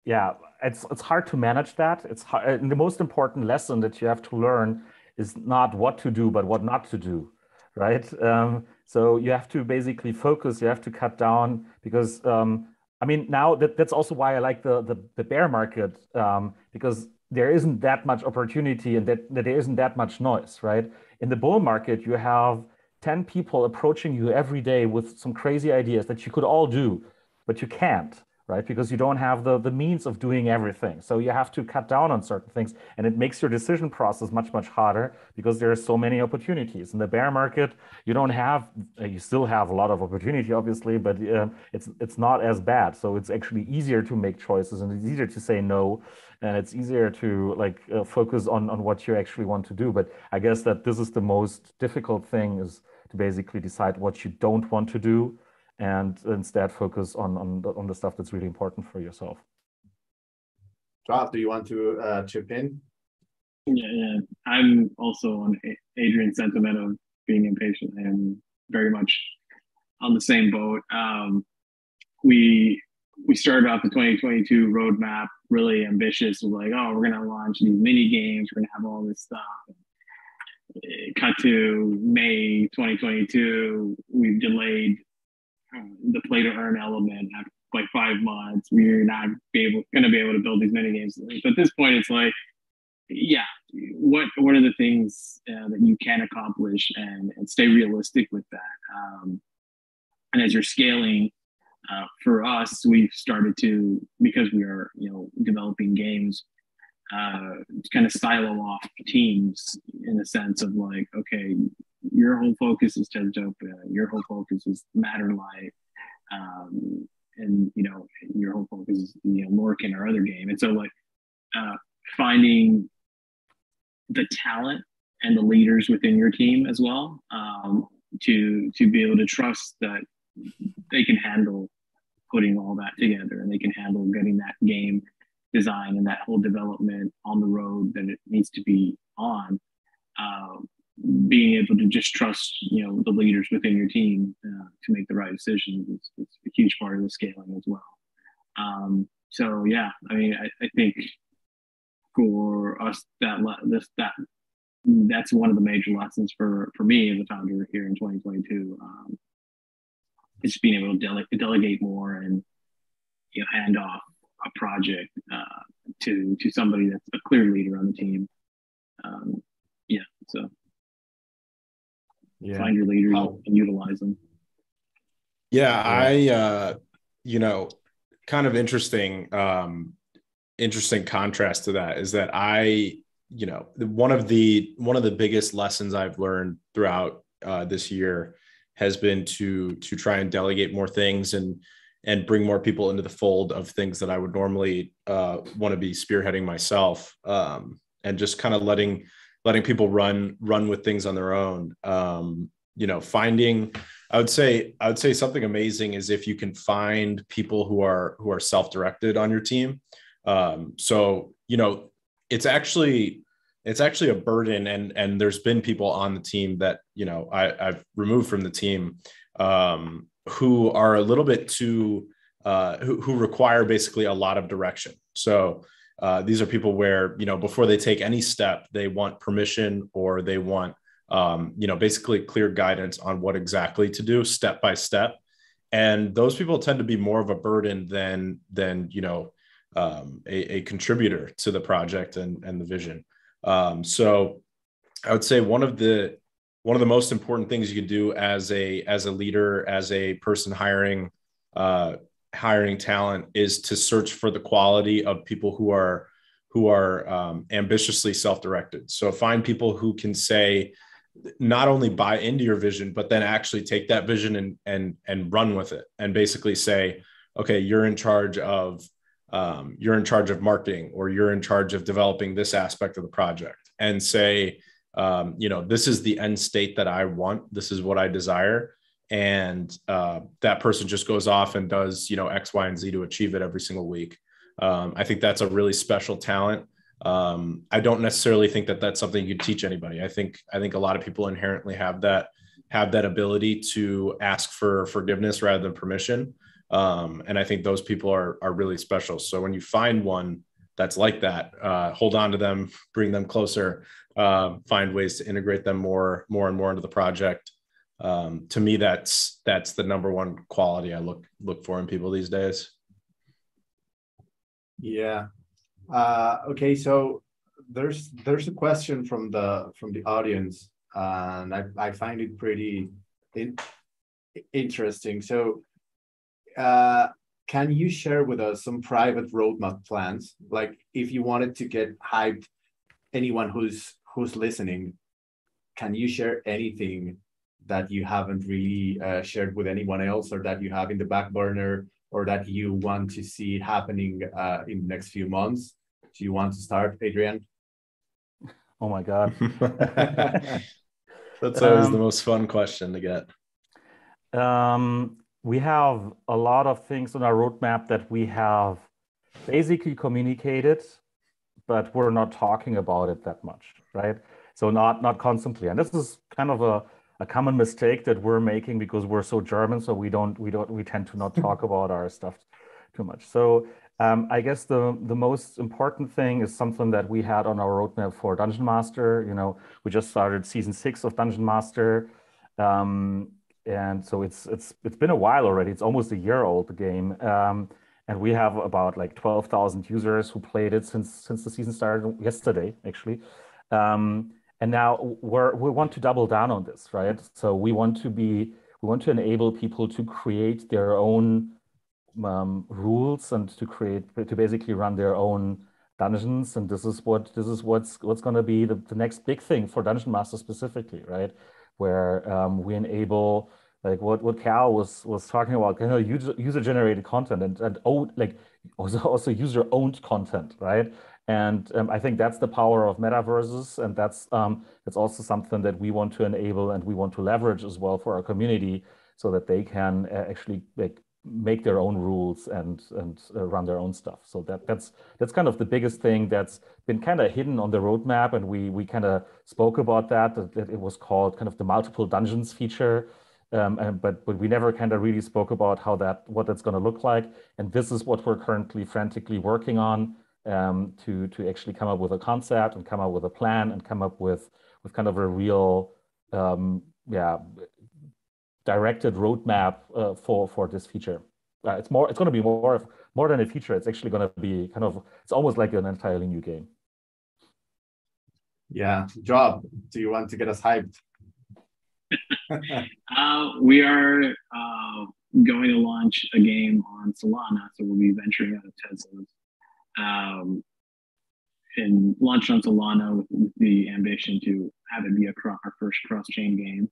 yeah, it's it's hard to manage that. It's hard, and the most important lesson that you have to learn is not what to do, but what not to do, right? Um, so you have to basically focus. You have to cut down because um, I mean, now that, that's also why I like the the, the bear market um, because there isn't that much opportunity and that, that there isn't that much noise, right? In the bull market, you have 10 people approaching you every day with some crazy ideas that you could all do, but you can't right? Because you don't have the, the means of doing everything. So you have to cut down on certain things and it makes your decision process much, much harder because there are so many opportunities. In the bear market, you don't have, uh, you still have a lot of opportunity, obviously, but uh, it's, it's not as bad. So it's actually easier to make choices and it's easier to say no and it's easier to like uh, focus on, on what you actually want to do. But I guess that this is the most difficult thing is to basically decide what you don't want to do and instead focus on on the, on the stuff that's really important for yourself. Joab, do you want to uh, chip in? Yeah, yeah, I'm also on Adrian's sentiment of being impatient. I am very much on the same boat. Um, we we started off the 2022 roadmap really ambitious, We're like, oh, we're gonna launch these mini games, we're gonna have all this stuff. Cut to May 2022, we've delayed the play to earn element after like five months. We're not be able going to be able to build these mini games. But at this point, it's like, yeah, what what are the things uh, that you can accomplish and and stay realistic with that. Um, and as you're scaling, uh, for us, we've started to because we are you know developing games. Uh, kind of silo off teams in a sense of like, okay, your whole focus is Tezotopia, your whole focus is Matterlight, um, and you know your whole focus is you know Lorcan or other game. And so like uh, finding the talent and the leaders within your team as well um, to to be able to trust that they can handle putting all that together and they can handle getting that game design and that whole development on the road that it needs to be on. Um, being able to just trust you know the leaders within your team uh, to make the right decisions is, is, a huge part of the scaling as well. Um, so yeah, I mean, I, I think for us that this that that's one of the major lessons for for me as a founder here in 2022 um, is being able to dele- delegate more and you know hand off a project uh, to to somebody that's a clear leader on the team um, yeah so yeah. find your leaders oh. and utilize them yeah i uh you know kind of interesting um interesting contrast to that is that i you know one of the one of the biggest lessons i've learned throughout uh, this year has been to to try and delegate more things and and bring more people into the fold of things that i would normally uh, want to be spearheading myself um, and just kind of letting letting people run run with things on their own. Um, you know finding i would say i would say something amazing is if you can find people who are who are self-directed on your team. Um, so you know it's actually it's actually a burden and and there's been people on the team that you know I, i've removed from the team um, who are a little bit too uh, who, who require basically a lot of direction. So uh, these are people where you know before they take any step they want permission or they want um, you know basically clear guidance on what exactly to do step by step and those people tend to be more of a burden than than you know um, a, a, contributor to the project and, and the vision. Um, so I would say one of the one of the most important things you can do as a as a leader, as a person hiring uh, hiring talent, is to search for the quality of people who are who are um, ambitiously self-directed. So find people who can say not only buy into your vision, but then actually take that vision and and and run with it, and basically say, okay, you're in charge of um, you're in charge of marketing or you're in charge of developing this aspect of the project and say um, you know this is the end state that i want this is what i desire and uh, that person just goes off and does you know x y and z to achieve it every single week um, i think that's a really special talent um, i don't necessarily think that that's something you teach anybody i think i think a lot of people inherently have that have that ability to ask for forgiveness rather than permission um, and I think those people are are really special. So when you find one that's like that, uh, hold on to them, bring them closer, uh, find ways to integrate them more more and more into the project. Um, to me, that's that's the number one quality I look look for in people these days. Yeah. Uh, okay. So there's there's a question from the from the audience, and I, I find it pretty in, interesting. So uh, can you share with us some private roadmap plans? Like if you wanted to get hyped, anyone who's who's listening, can you share anything that you haven't really uh, shared with anyone else, or that you have in the back burner, or that you want to see happening uh, in the next few months? Do you want to start, Adrian? Oh my God. [LAUGHS] That's always um, the most fun question to get. Um, we have a lot of things on our roadmap that we have basically communicated, but we're not talking about it that much, right? So not not constantly. And this is kind of a, a common mistake that we're making because we're so German, so we don't we don't we tend to not [LAUGHS] talk about our stuff too much. So um, I guess the the most important thing is something that we had on our roadmap for Dungeon Master. You know, we just started season six of Dungeon Master. Um, and so it's it's it's been a while already. It's almost a year old the game, um, and we have about like twelve thousand users who played it since since the season started yesterday, actually. Um, and now we're we want to double down on this, right? So we want to be we want to enable people to create their own um, rules and to create to basically run their own dungeons and this is what this is what's what's going to be the, the next big thing for dungeon master specifically right where um, we enable like what what Khal was was talking about, you know, user user generated content and and own like also also user owned content, right? And um, I think that's the power of metaverses, and that's um, that's also something that we want to enable and we want to leverage as well for our community, so that they can uh, actually like make their own rules and and uh, run their own stuff. So that that's that's kind of the biggest thing that's been kind of hidden on the roadmap, and we we kind of spoke about that, that. That it was called kind of the multiple dungeons feature, um, and, but but we never kind of really spoke about how that what that's going to look like. And this is what we're currently frantically working on um, to to actually come up with a concept and come up with a plan and come up with with kind of a real um, yeah directed roadmap uh, for for this feature. Uh, it's more. It's going to be more of more than a feature. It's actually going to be kind of. It's almost like an entirely new game. Yeah, Joab. Do you want to get us hyped? [LAUGHS] uh, we are uh, going to launch a game on Solana, so we'll be venturing out of Tezos um, and launched on Solana with, with, the ambition to have it be a cro- our first cross-chain game.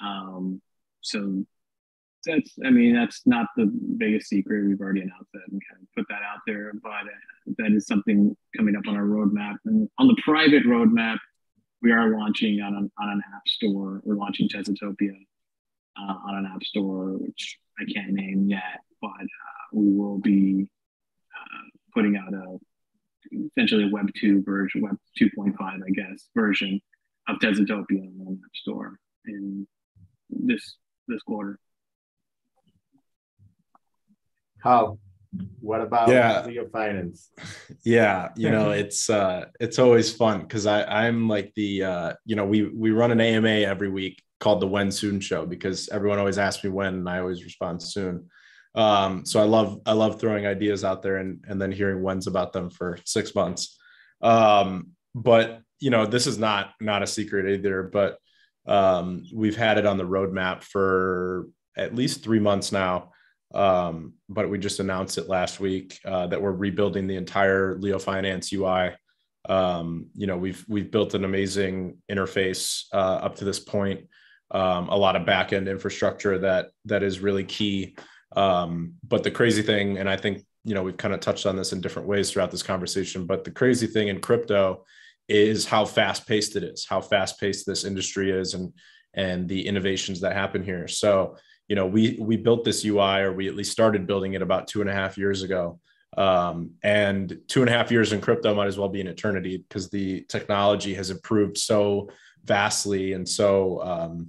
Um, so that's, I mean, that's not the biggest secret. We've already announced that and kind of put that out there, but uh, that is something coming up on our roadmap. And on the private roadmap, we are launching on an, on an app store. We're launching Tezotopia uh, on an app store, which I can't name yet, but uh, we will be putting out a essentially a Web two version, Web two point five, I guess, version of Tezotopia on the App Store in this this quarter. How? What about yeah. Leo Finance? [LAUGHS] Yeah, you know, it's uh it's always fun because I I'm like the uh you know, we we run an AMA every week called the When Soon Show because everyone always asks me when and I always respond soon. Um, so I love I love throwing ideas out there and and then hearing when's about them for six months. Um, but you know, this is not not a secret either. But um, we've had it on the roadmap for at least three months now. Um, but we just announced it last week uh, that we're rebuilding the entire Leo Finance UI. Um, you know, we've we've built an amazing interface uh, up to this point. Um, a lot of backend infrastructure that that is really key um, but the crazy thing, and I think you know we've kind of touched on this in different ways throughout this conversation, but the crazy thing in crypto is how fast paced it is, how fast paced this industry is, and and the innovations that happen here. So you know we we built this UI, or we at least started building it about two and a half years ago. Um, and two and a half years in crypto might as well be an eternity because the technology has improved so vastly and so um,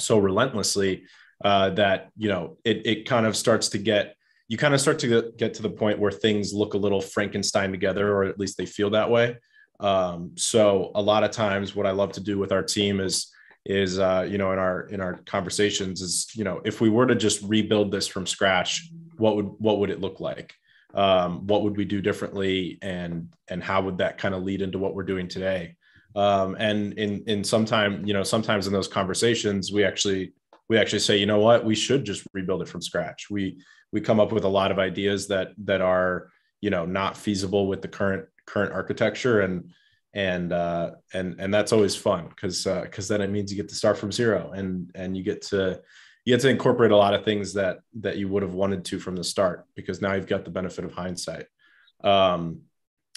so relentlessly uh, that you know it, it kind of starts to get you kind of start to get to the point where things look a little frankenstein together or at least they feel that way. Um, so a lot of times what i love to do with our team is is uh, you know in our in our conversations is you know if we were to just rebuild this from scratch what would what would it look like? Um, what would we do differently and and how would that kind of lead into what we're doing today? Um, and in in some time you know sometimes in those conversations we actually we actually say, you know what, we should just rebuild it from scratch. We we come up with a lot of ideas that that are you know not feasible with the current current architecture and and uh, and and that's always fun because because uh, then it means you get to start from zero and and you get to you get to incorporate a lot of things that that you would have wanted to from the start because now you've got the benefit of hindsight. Um,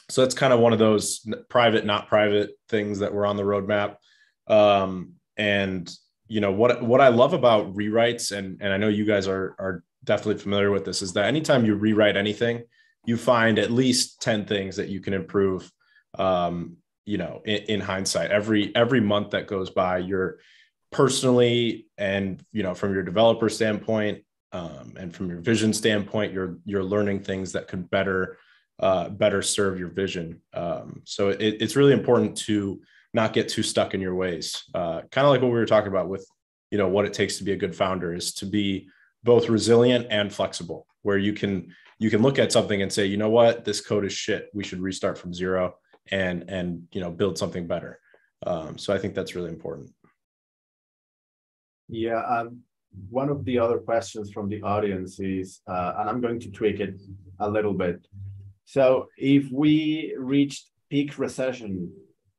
so that's kind of one of those private, not private things that were on the roadmap. Um, and you know what what I love about rewrites, and and I know you guys are are definitely familiar with this, is that anytime you rewrite anything, you find at least ten things that you can improve. Um, you know, in, in hindsight, every every month that goes by, you're personally and you know from your developer standpoint um, and from your vision standpoint, you're you're learning things that could better uh, better serve your vision. Um, so it, it's really important to not get too stuck in your ways. Uh, kind of like what we were talking about with, you know, what it takes to be a good founder is to be both resilient and flexible, where you can you can look at something and say, you know what, this code is shit. We should restart from zero and and you know build something better. Um, so I think that's really important. Yeah, um, one of the other questions from the audience is, uh, and I'm going to tweak it a little bit. So if we reached peak recession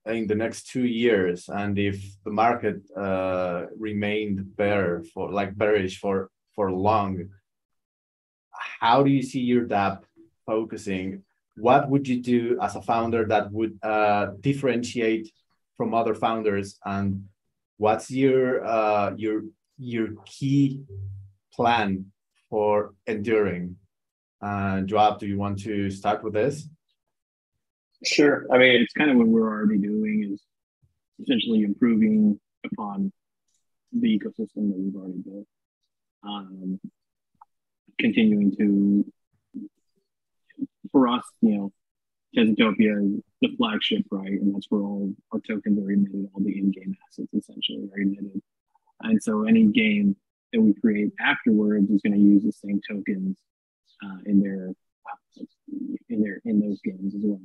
in the next two years and if the market uh, remained bear for like bearish for for long how do you see your dap focusing what would you do as a founder that would uh, differentiate from other founders and what's your uh, your your key plan for enduring? And Joab, do you want to start with this? Sure. I mean, it's kind of what we're already doing is essentially improving upon the ecosystem that we've already built. Um, continuing to, for us, you know, Tezotopia is the flagship, right? And that's where all our tokens are emitted, all the in-game assets essentially are emitted. And so any game that we create afterwards is going to use the same tokens uh, in their in their in those games as well.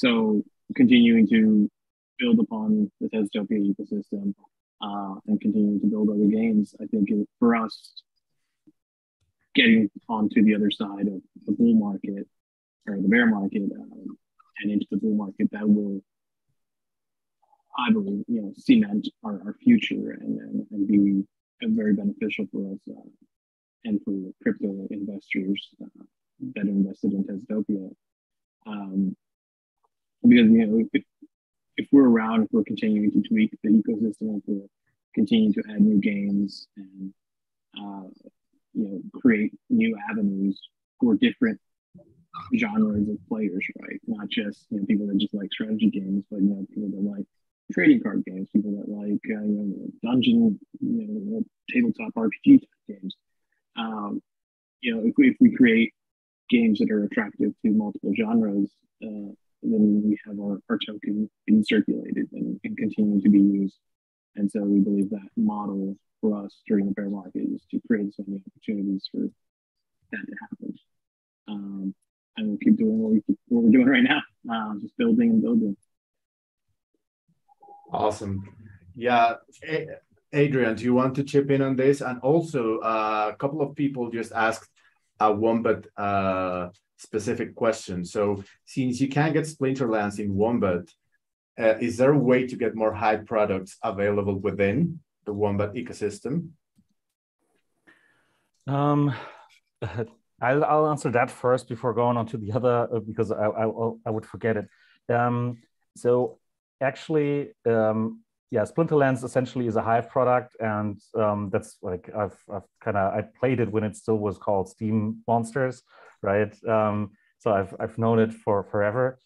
So continuing to build upon the Tezotopia ecosystem uh, and continuing to build other games, I think for us, getting onto the other side of the bull market or the bear market um, and into the bull market, that will, I believe, you know, cement our, our future and, and, and be very beneficial for us uh, and for crypto investors uh, that invested in Tezotopia. Um, because you know, if, if we're around, if we're continuing to tweak the ecosystem, if we're continuing to add new games and uh, you know create new avenues for different genres of players, right? Not just you know people that just like strategy games, but you know people that like trading card games, people that like uh, you know dungeon, you know tabletop RPG games. Um, you know, if we, if we create games that are attractive to multiple genres, uh, then we have our, our token being circulated and, and continuing to be used. And so we believe that model for us during the bear market is to create so many opportunities for that to happen. Um, and we'll keep doing what, we keep, what we're doing right now, uh, just building and building. Awesome. Yeah. Adrian, do you want to chip in on this? And also, uh, a couple of people just asked a Wombat uh, specific question. So, since you can't get Splinterlands in Wombat, uh, is there a way to get more Hive products available within the Wombat ecosystem? Um, [LAUGHS] I'll, I'll answer that first before going on to the other uh, because I, I, I would forget it. Um, so actually, um, yeah, Splinterlands essentially is a Hive product, and um, that's like I've, I've kind of I played it when it still was called Steem Monsters, right? Um, so I've I've known it for forever.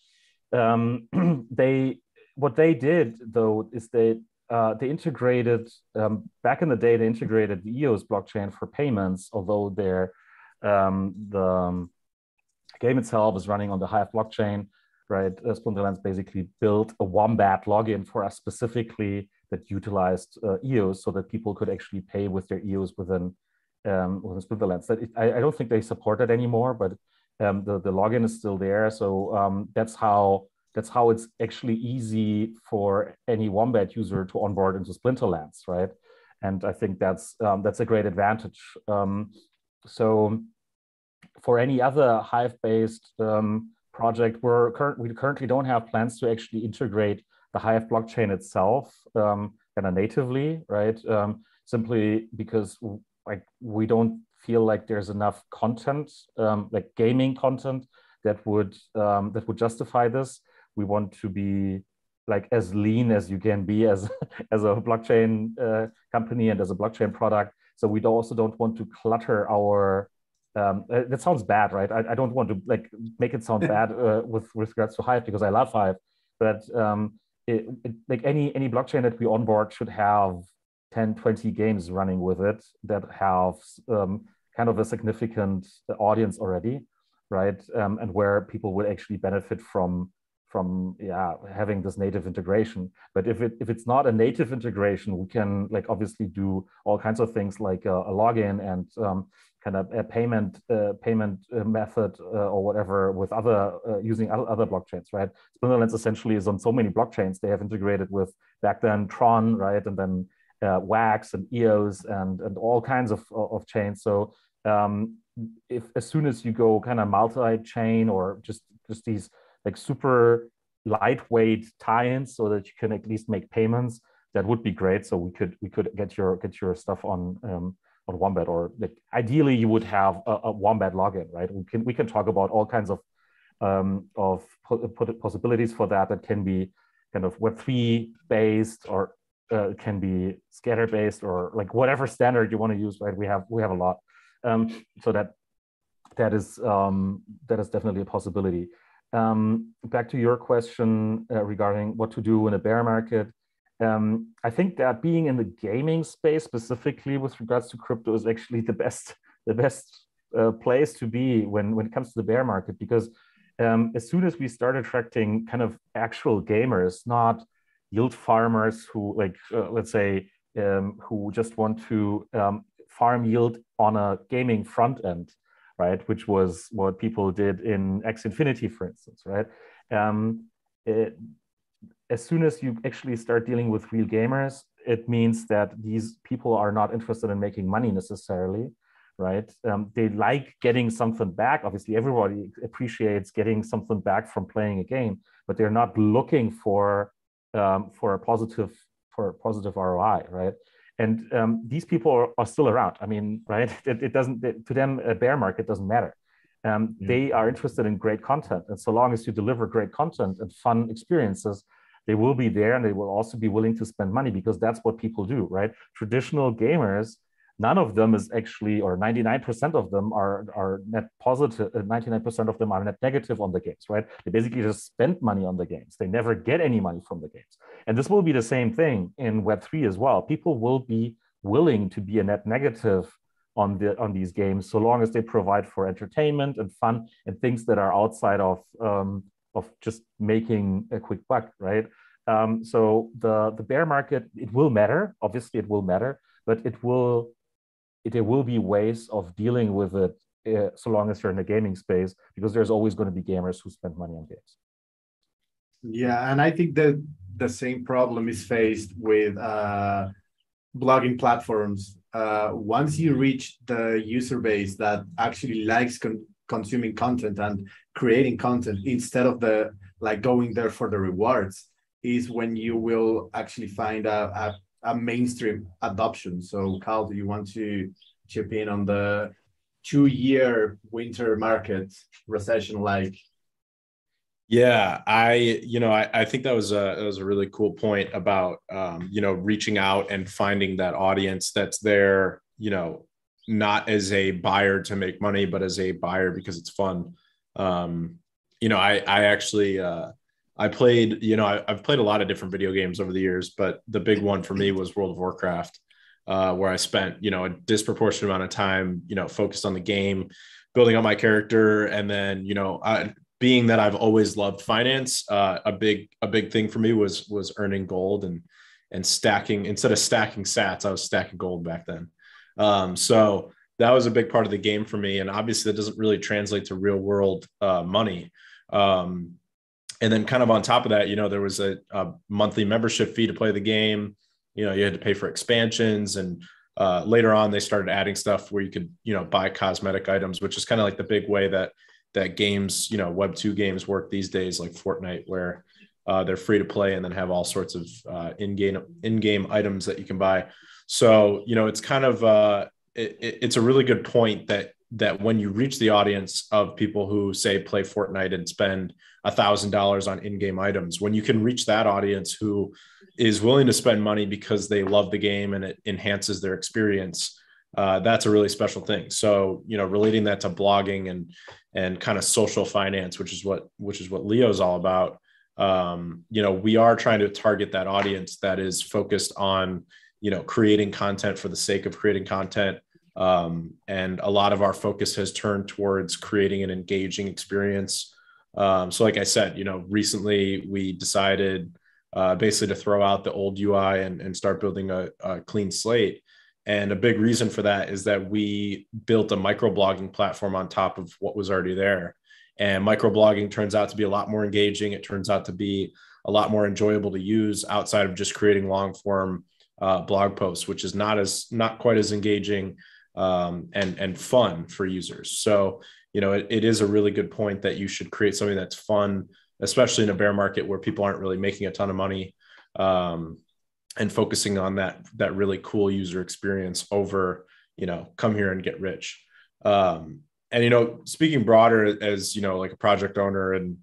Um, [CLEARS THROAT] they what they did though is they uh, they integrated um, back in the day they integrated the EOS blockchain for payments, although their um, the game itself is running on the Hive blockchain right? Uh, Splinterlands basically built a Wombat login for us specifically that utilized uh, EOS so that people could actually pay with their EOS within, um, within Splinterlands. That it, I, I, don't think they support that anymore, but um, the, the login is still there. So um, that's how that's how it's actually easy for any Wombat user to onboard into Splinterlands, right? And I think that's um, that's a great advantage. Um, so for any other Hive-based um, project, we're current, we currently don't have plans to actually integrate the Hive blockchain itself kind of natively, right? Simply because like we don't feel like there's enough content, um, like gaming content, that would um, that would justify this. We want to be like as lean as you can be as [LAUGHS] as a blockchain uh, company and as a blockchain product. So we also don't want to clutter our um, uh, that sounds bad, right? I, I, don't want to like make it sound [LAUGHS] bad uh, with, with regards to Hive because I love Hive, but um, it, it, like any any blockchain that we onboard should have 10, 20 games running with it that have um, kind of a significant audience already, right? Um, and where people would actually benefit from from yeah having this native integration but if it if it's not a native integration we can like obviously do all kinds of things like a, a login and um, kind of a payment uh, payment uh, method uh, or whatever with other uh, using other blockchains, right? Splinterlands essentially is on so many blockchains. They have integrated with back then Tron, right, and then uh, Wax and EOS and and all kinds of of chains. So um, if as soon as you go kind of multi-chain or just just these like super lightweight tie-ins so that you can at least make payments that would be great so we could we could get your get your stuff on um, on Wombat, or like ideally you would have a, a Wombat login, right? We can we can talk about all kinds of um, of possibilities for that that can be kind of Web3 based or uh, can be scatter based or like whatever standard you want to use, right? We have we have a lot. Um, so that that is um, that is definitely a possibility. Um, back to your question uh, regarding what to do in a bear market. Um, I think that being in the gaming space specifically with regards to crypto is actually the best the best uh, place to be when when it comes to the bear market because um, as soon as we start attracting kind of actual gamers, not yield farmers who like uh, let's say um, who just want to um, farm yield on a gaming front end, right? Which was what people did in Axie Infinity, for instance, right? Um, it, as soon as you actually start dealing with real gamers, it means that these people are not interested in making money necessarily, right? Um, they like getting something back. Obviously, everybody appreciates getting something back from playing a game, but they're not looking for um, for a positive for a positive ROI, right? And um, these people are, are, still around. I mean, right? [LAUGHS] It, it doesn't it, to them a bear market doesn't matter. Um, yeah. They are interested in great content, and so long as you deliver great content and fun experiences, they will be there, and they will also be willing to spend money because that's what people do, right? Traditional gamers none of them is actually, or 99% of them are, are net positive, 99% uh, of them are net negative on the games, right? They basically just spend money on the games. They never get any money from the games. And this will be the same thing in Web3 as well. People will be willing to be a net negative on the on these games so long as they provide for entertainment and fun and things that are outside of um, of just making a quick buck, right? Um, so the the bear market it will matter. Obviously, it will matter, but it will there will be ways of dealing with it uh, so long as you're in the gaming space because there's always going to be gamers who spend money on games. Yeah and i think that the same problem is faced with uh, blogging platforms. Uh, once you reach the user base that actually likes con- consuming content and creating content instead of the like going there for the rewards is when you will actually find a, a a mainstream adoption. So, Khal, do you want to chip in on the two-year winter market recession like? Yeah, I you know I, I think that was a that was a really cool point about um, you know reaching out and finding that audience that's there you know not as a buyer to make money but as a buyer because it's fun. Um, you know I I actually uh, I played, you know, I, have played a lot of different video games over the years, but the big one for me was World of Warcraft, uh, where I spent, you know, a disproportionate amount of time, you know, focused on the game, building up my character, and then, you know, I, being that I've always loved finance, uh, a big a big thing for me was was earning gold and and stacking instead of stacking Sats, I was stacking gold back then. Um, so that was a big part of the game for me, and obviously that doesn't really translate to real world uh, money. Um, and then kind of on top of that, you know, there was a, a, monthly membership fee to play the game. You know, you had to pay for expansions, and uh, later on they started adding stuff where you could, you know, buy cosmetic items, which is kind of like the big way that that games, you know, Web two games work these days, like Fortnite, where uh, they're free to play and then have all sorts of uh, in-game in-game items that you can buy. So you know, it's kind of uh, it, it's a really good point that that when you reach the audience of people who say play Fortnite and spend a thousand dollars on in-game items, when you can reach that audience who is willing to spend money because they love the game and it enhances their experience, uh, that's a really special thing. So you know, relating that to blogging and and kind of social finance, which is what which is what Leo's all about. Um, you know, we are trying to target that audience that is focused on you know creating content for the sake of creating content um, and a lot of our focus has turned towards creating an engaging experience. Um, so, like I said, you know, recently we decided uh, basically to throw out the old UI and, and start building a, a, clean slate. And a big reason for that is that we built a microblogging platform on top of what was already there. And microblogging turns out to be a lot more engaging. It turns out to be a lot more enjoyable to use outside of just creating long form uh, blog posts, which is not as not quite as engaging um, and and fun for users. So you know it, it is a really good point that you should create something that's fun, especially in a bear market where people aren't really making a ton of money, um, and focusing on that that really cool user experience over you know come here and get rich. Um, and you know speaking broader as you know like a project owner and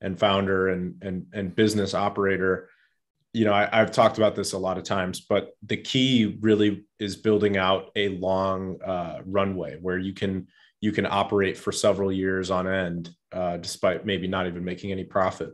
and founder and and and business operator you know, I, have talked about this a lot of times, but the key really is building out a long uh, runway where you can you can operate for several years on end, uh, despite maybe not even making any profit.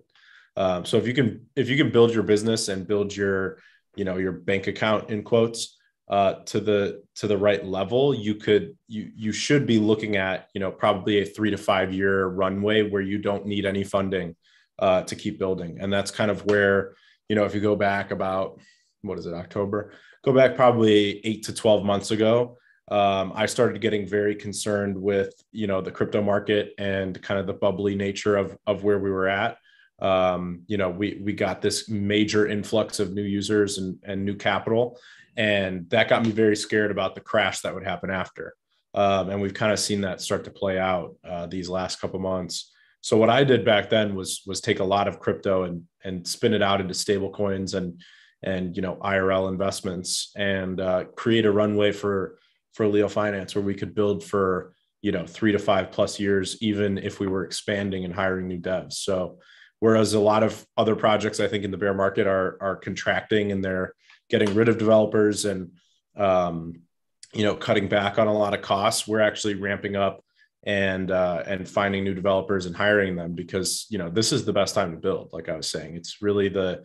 Um, so if you can if you can build your business and build your you know your bank account in quotes uh, to the to the right level, you could you you should be looking at you know probably a three to five year runway where you don't need any funding uh, to keep building, and that's kind of where you know if you go back about what is it October, go back probably eight to twelve months ago. Um, I started getting very concerned with you know the crypto market and kind of the bubbly nature of of where we were at. Um, you know, we we got this major influx of new users and and new capital, and that got me very scared about the crash that would happen after. Um, and we've kind of seen that start to play out uh, these last couple months. So what I did back then was was take a lot of crypto and and spin it out into stable coins and and you know IRL investments and uh, create a runway for for Leo Finance where we could build for you know three to five plus years even if we were expanding and hiring new devs. So whereas a lot of other projects I think in the bear market are are contracting and they're getting rid of developers and um, you know cutting back on a lot of costs we're actually ramping up and uh, and finding new developers and hiring them because you know this is the best time to build like i was saying it's really the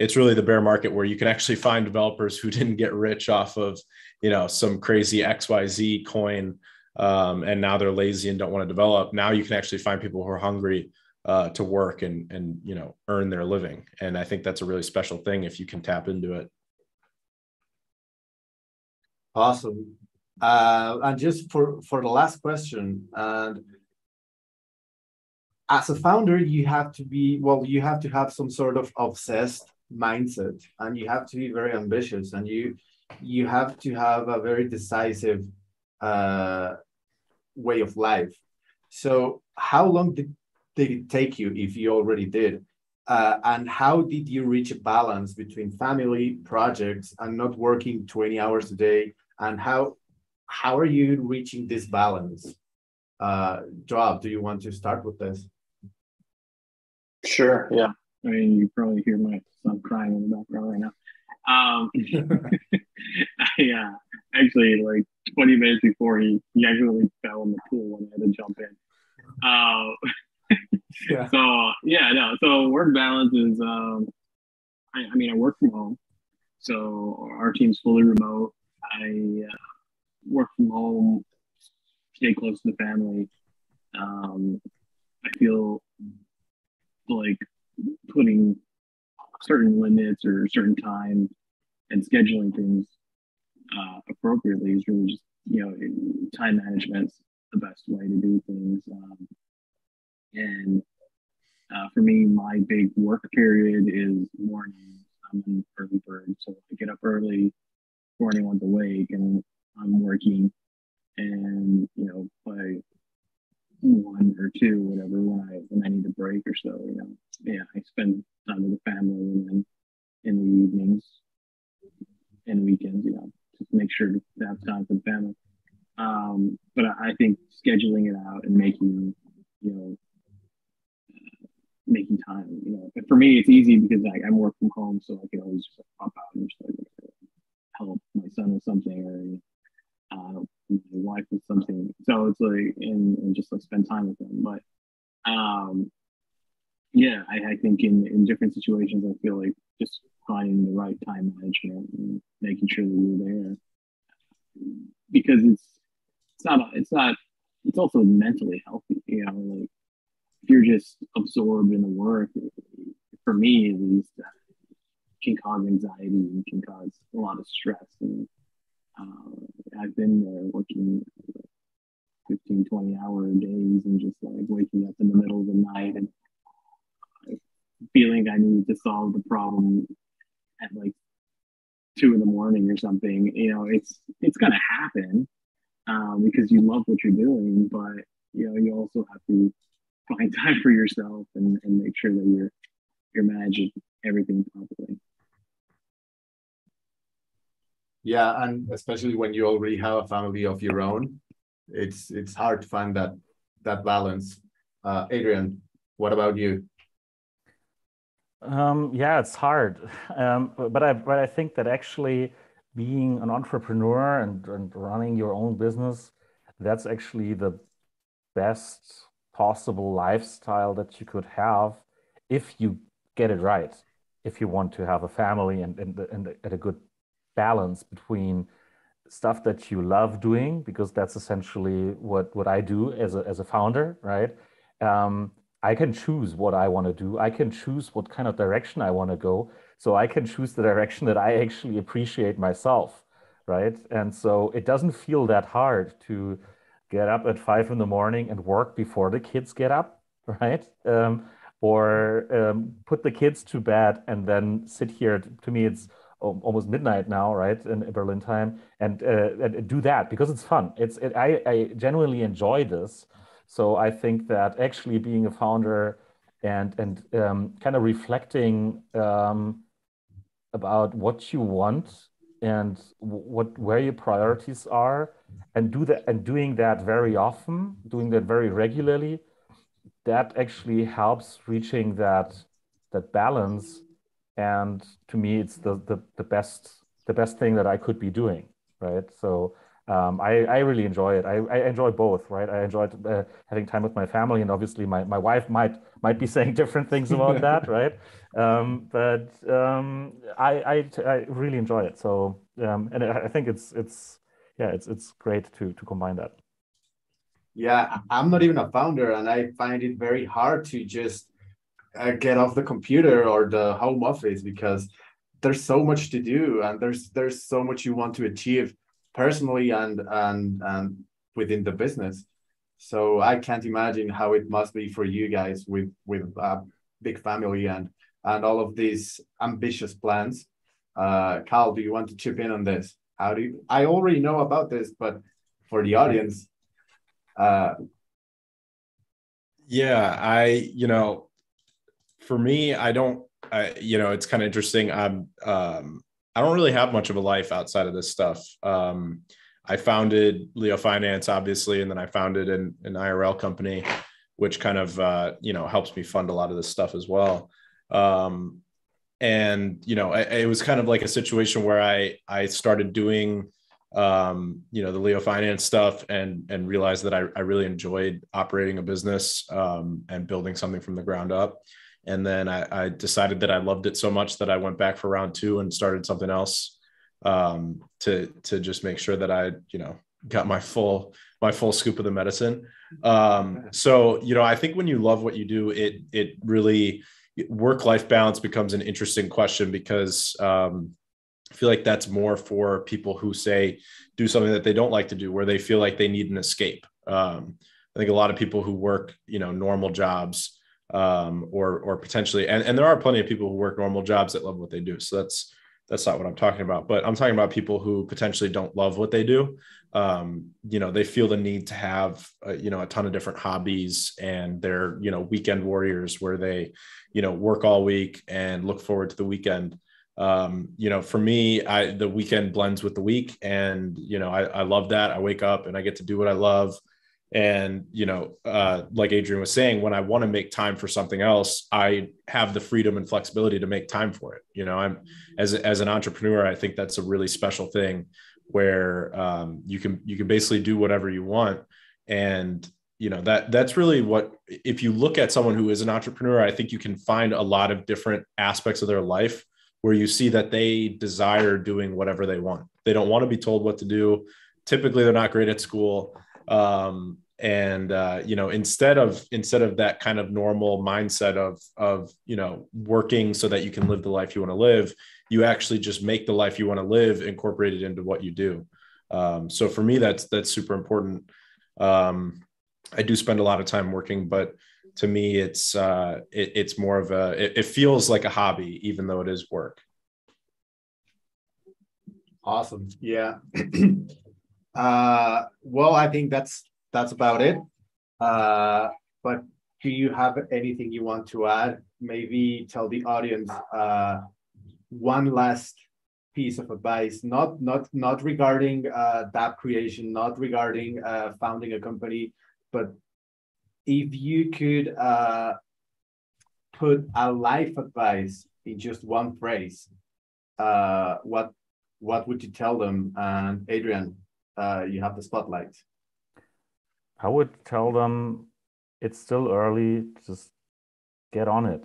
it's really the bear market where you can actually find developers who didn't get rich off of you know some crazy xyz coin um, and now they're lazy and don't want to develop now you can actually find people who are hungry uh, to work and and you know earn their living and i think that's a really special thing if you can tap into it Awesome. Uh, and just for for the last question, and as a founder, you have to be well. You have to have some sort of obsessed mindset, and you have to be very ambitious, and you you have to have a very decisive uh, way of life. So, how long did did it take you, if you already did, uh, and how did you reach a balance between family projects and not working 20 hours a day? And how how are you reaching this balance? Uh Joab, do you want to start with this? Sure yeah i mean you probably hear my son crying in the background right now um [LAUGHS] yeah actually like 20 minutes before he he actually fell in the pool and i had to jump in uh [LAUGHS] yeah. So yeah, no. So work balance is, um, I, I, mean, I work from home, so our team's fully remote. I uh, work from home, stay close to the family. Um, I feel like putting certain limits or certain time and scheduling things uh, appropriately is really just you know time management's the best way to do things. Um, and uh, for me, my big work period is morning. I'm an early bird, so I get up early, before anyone's awake, and I'm working. And you know, by one or two, whatever, when I when I need a break or so, you know, yeah, I spend time with the family, and then in the evenings and weekends, you know, just make sure to have time for the family. Um, but I think scheduling it out and making, you know, making time. You know, but for me, it's easy because I, I'm work from home, so I can always just pop out and just like help my son with something or uh, my wife with something. So it's like and, and just like spend time with them. But um, yeah, I, I think in in different situations, I feel like just finding the right time management and making sure that you're there because it's it's not it's not it's also mentally healthy. You know, like if you're just absorbed in the work, for me at least, uh, can cause anxiety and can cause a lot of stress. And uh, I've been there working 15, 20 hour days and just like waking up in the middle of the night and feeling I need to solve the problem at like two in the morning or something. You know, it's it's gonna happen um, because you love what you're doing, but you know, you also have to find [LAUGHS] time for yourself and, and make sure that you're you're managing everything properly. Yeah, and especially when you already have a family of your own, it's it's hard to find that that balance. Uh, Adrian, what about you? Um, yeah, it's hard, um, but I but I think that actually being an entrepreneur and, and running your own business, that's actually the best possible lifestyle that you could have if you get it right. If you want to have a family and and, and at a good balance between stuff that you love doing, because that's essentially what what I do as a as a founder, right? Um, I can choose what I want to do. I can choose what kind of direction I want to go. So I can choose the direction that I actually appreciate myself, right? And so it doesn't feel that hard to get up at five in the morning and work before the kids get up, [LAUGHS] right? Um, or um, put the kids to bed and then sit here. To me, it's almost midnight now, right, in Berlin time, and, uh, and do that because it's fun. It's it, I, I genuinely enjoy this. So I think that actually being a founder and and um, kind of reflecting um, about what you want and what where your priorities are, and do that and doing that very often, doing that very regularly, that actually helps reaching that that balance. And to me, it's the the, the best the best thing that I could be doing, right? So um, I, I really enjoy it. I, I enjoy both, right? I enjoyed uh, having time with my family, and obviously my, my wife might might be [LAUGHS] saying different things about [LAUGHS] that, right? Um, but um, I, I, I really enjoy it. So um, and I think it's it's yeah it's it's great to to combine that. Yeah, I'm not even a founder, and I find it very hard to just uh, get off the computer or the home office because there's so much to do, and there's there's so much you want to achieve personally and and and within the business. So I can't imagine how it must be for you guys with with a big family and and all of these ambitious plans. Uh, Khal, do you want to chip in on this? How do you? I already know about this, but for the audience, uh, yeah, I you know, for me, I don't. I, you know, it's kind of interesting. I'm um, I don't really have much of a life outside of this stuff. Um, I founded Leo Finance, obviously, and then I founded an, an IRL company, which kind of uh, you know helps me fund a lot of this stuff as well. Um, and you know, it, it was kind of like a situation where I I started doing um, you know the Leo Finance stuff and and realized that I, I really enjoyed operating a business um, and building something from the ground up. And then I, I, decided that I loved it so much that I went back for round two and started something else um, to to just make sure that I, you know, got my full my full scoop of the medicine. Um, so you know, I think when you love what you do, it it really work life balance becomes an interesting question because um, I feel like that's more for people who say do something that they don't like to do, where they feel like they need an escape. Um, I think a lot of people who work, you know, normal jobs um, or or potentially and, and there are plenty of people who work normal jobs that love what they do. So that's that's not what i'm talking about but i'm talking about people who potentially don't love what they do. Um, you know they feel the need to have uh, you know a ton of different hobbies and they're you know weekend warriors where they you know work all week and look forward to the weekend. Um, you know for me i the weekend blends with the week and you know I, I love that. I wake up and i get to do what i love and you know uh, like adrian was saying when i want to make time for something else i have the freedom and flexibility to make time for it. You know i'm as, as an entrepreneur i think that's a really special thing where um, you can you can basically do whatever you want. And you know that that's really what if you look at someone who is an entrepreneur i think you can find a lot of different aspects of their life where you see that they desire doing whatever they want. They don't want to be told what to do. Typically they're not great at school. Um, and uh, you know instead of instead of that kind of normal mindset of of you know working so that you can live the life you want to live you actually just make the life you want to live incorporated into what you do. Um, so for me that's that's super important. Um, i do spend a lot of time working but to me it's uh, it, it's more of a it, it feels like a hobby even though it is work. Awesome. Yeah. [CLEARS THROAT] Uh, well, I think that's that's about it. Uh, but do you have anything you want to add? Maybe tell the audience uh, one last piece of advice, not not not regarding uh, creation, not regarding uh, founding a company, but if you could uh, put a life advice in just one phrase, uh, what what would you tell them? And Adrian, uh, you have the spotlight. I would tell them it's still early. Just get on it.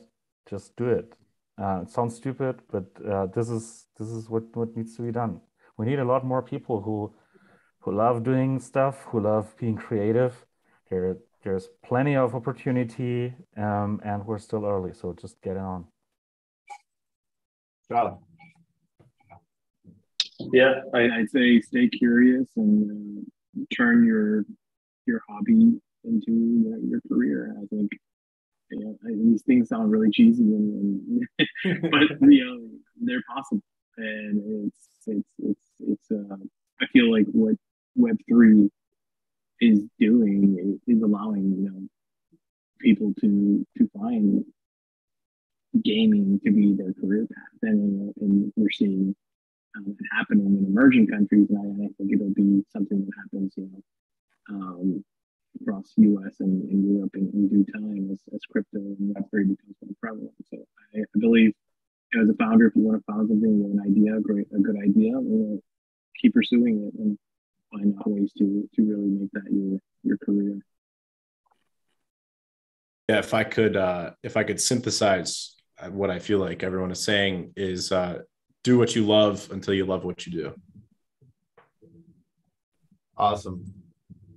Just do it. Uh, it sounds stupid, but uh, this is this is what what needs to be done. We need a lot more people who who love doing stuff, who love being creative. There there's plenty of opportunity, um, and we're still early, so just get on. Charlie. Yeah, I, would say stay curious and uh, turn your your hobby into your, your career. I think you know, these things sound really cheesy, and, and [LAUGHS] but [LAUGHS] you know they're possible, and it's it's it's it's. Uh, I feel like what Web three is doing is allowing you know people to to find gaming to be their career path, and, and we're seeing um, happening in emerging countries, and I, I, think it'll be something that happens, you know, um, across U.S. and, and Europe in, in, due time as, as crypto and Web3 becomes more prevalent. So I, I believe, you know, as a founder, if you want to found something, you have an idea, a great, a good idea, we'll keep pursuing it and find out ways to to really make that your your career. Yeah, if I could, uh, if I could synthesize what I feel like everyone is saying is uh, do what you love until you love what you do. Awesome.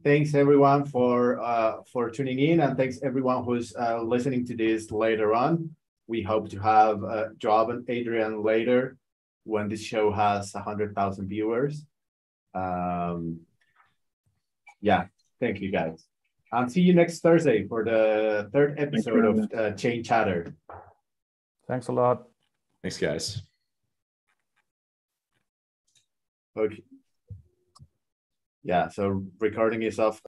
Thanks everyone for uh, for tuning in, and thanks everyone who's uh, listening to this later on. We hope to have uh, Joab and Adrian later when this show has hundred thousand viewers. Um, yeah, thank you guys. I'll see you next Thursday for the third episode of uh, Chain Chatter. Thanks a lot. Thanks, guys. Okay. Yeah, so recording off.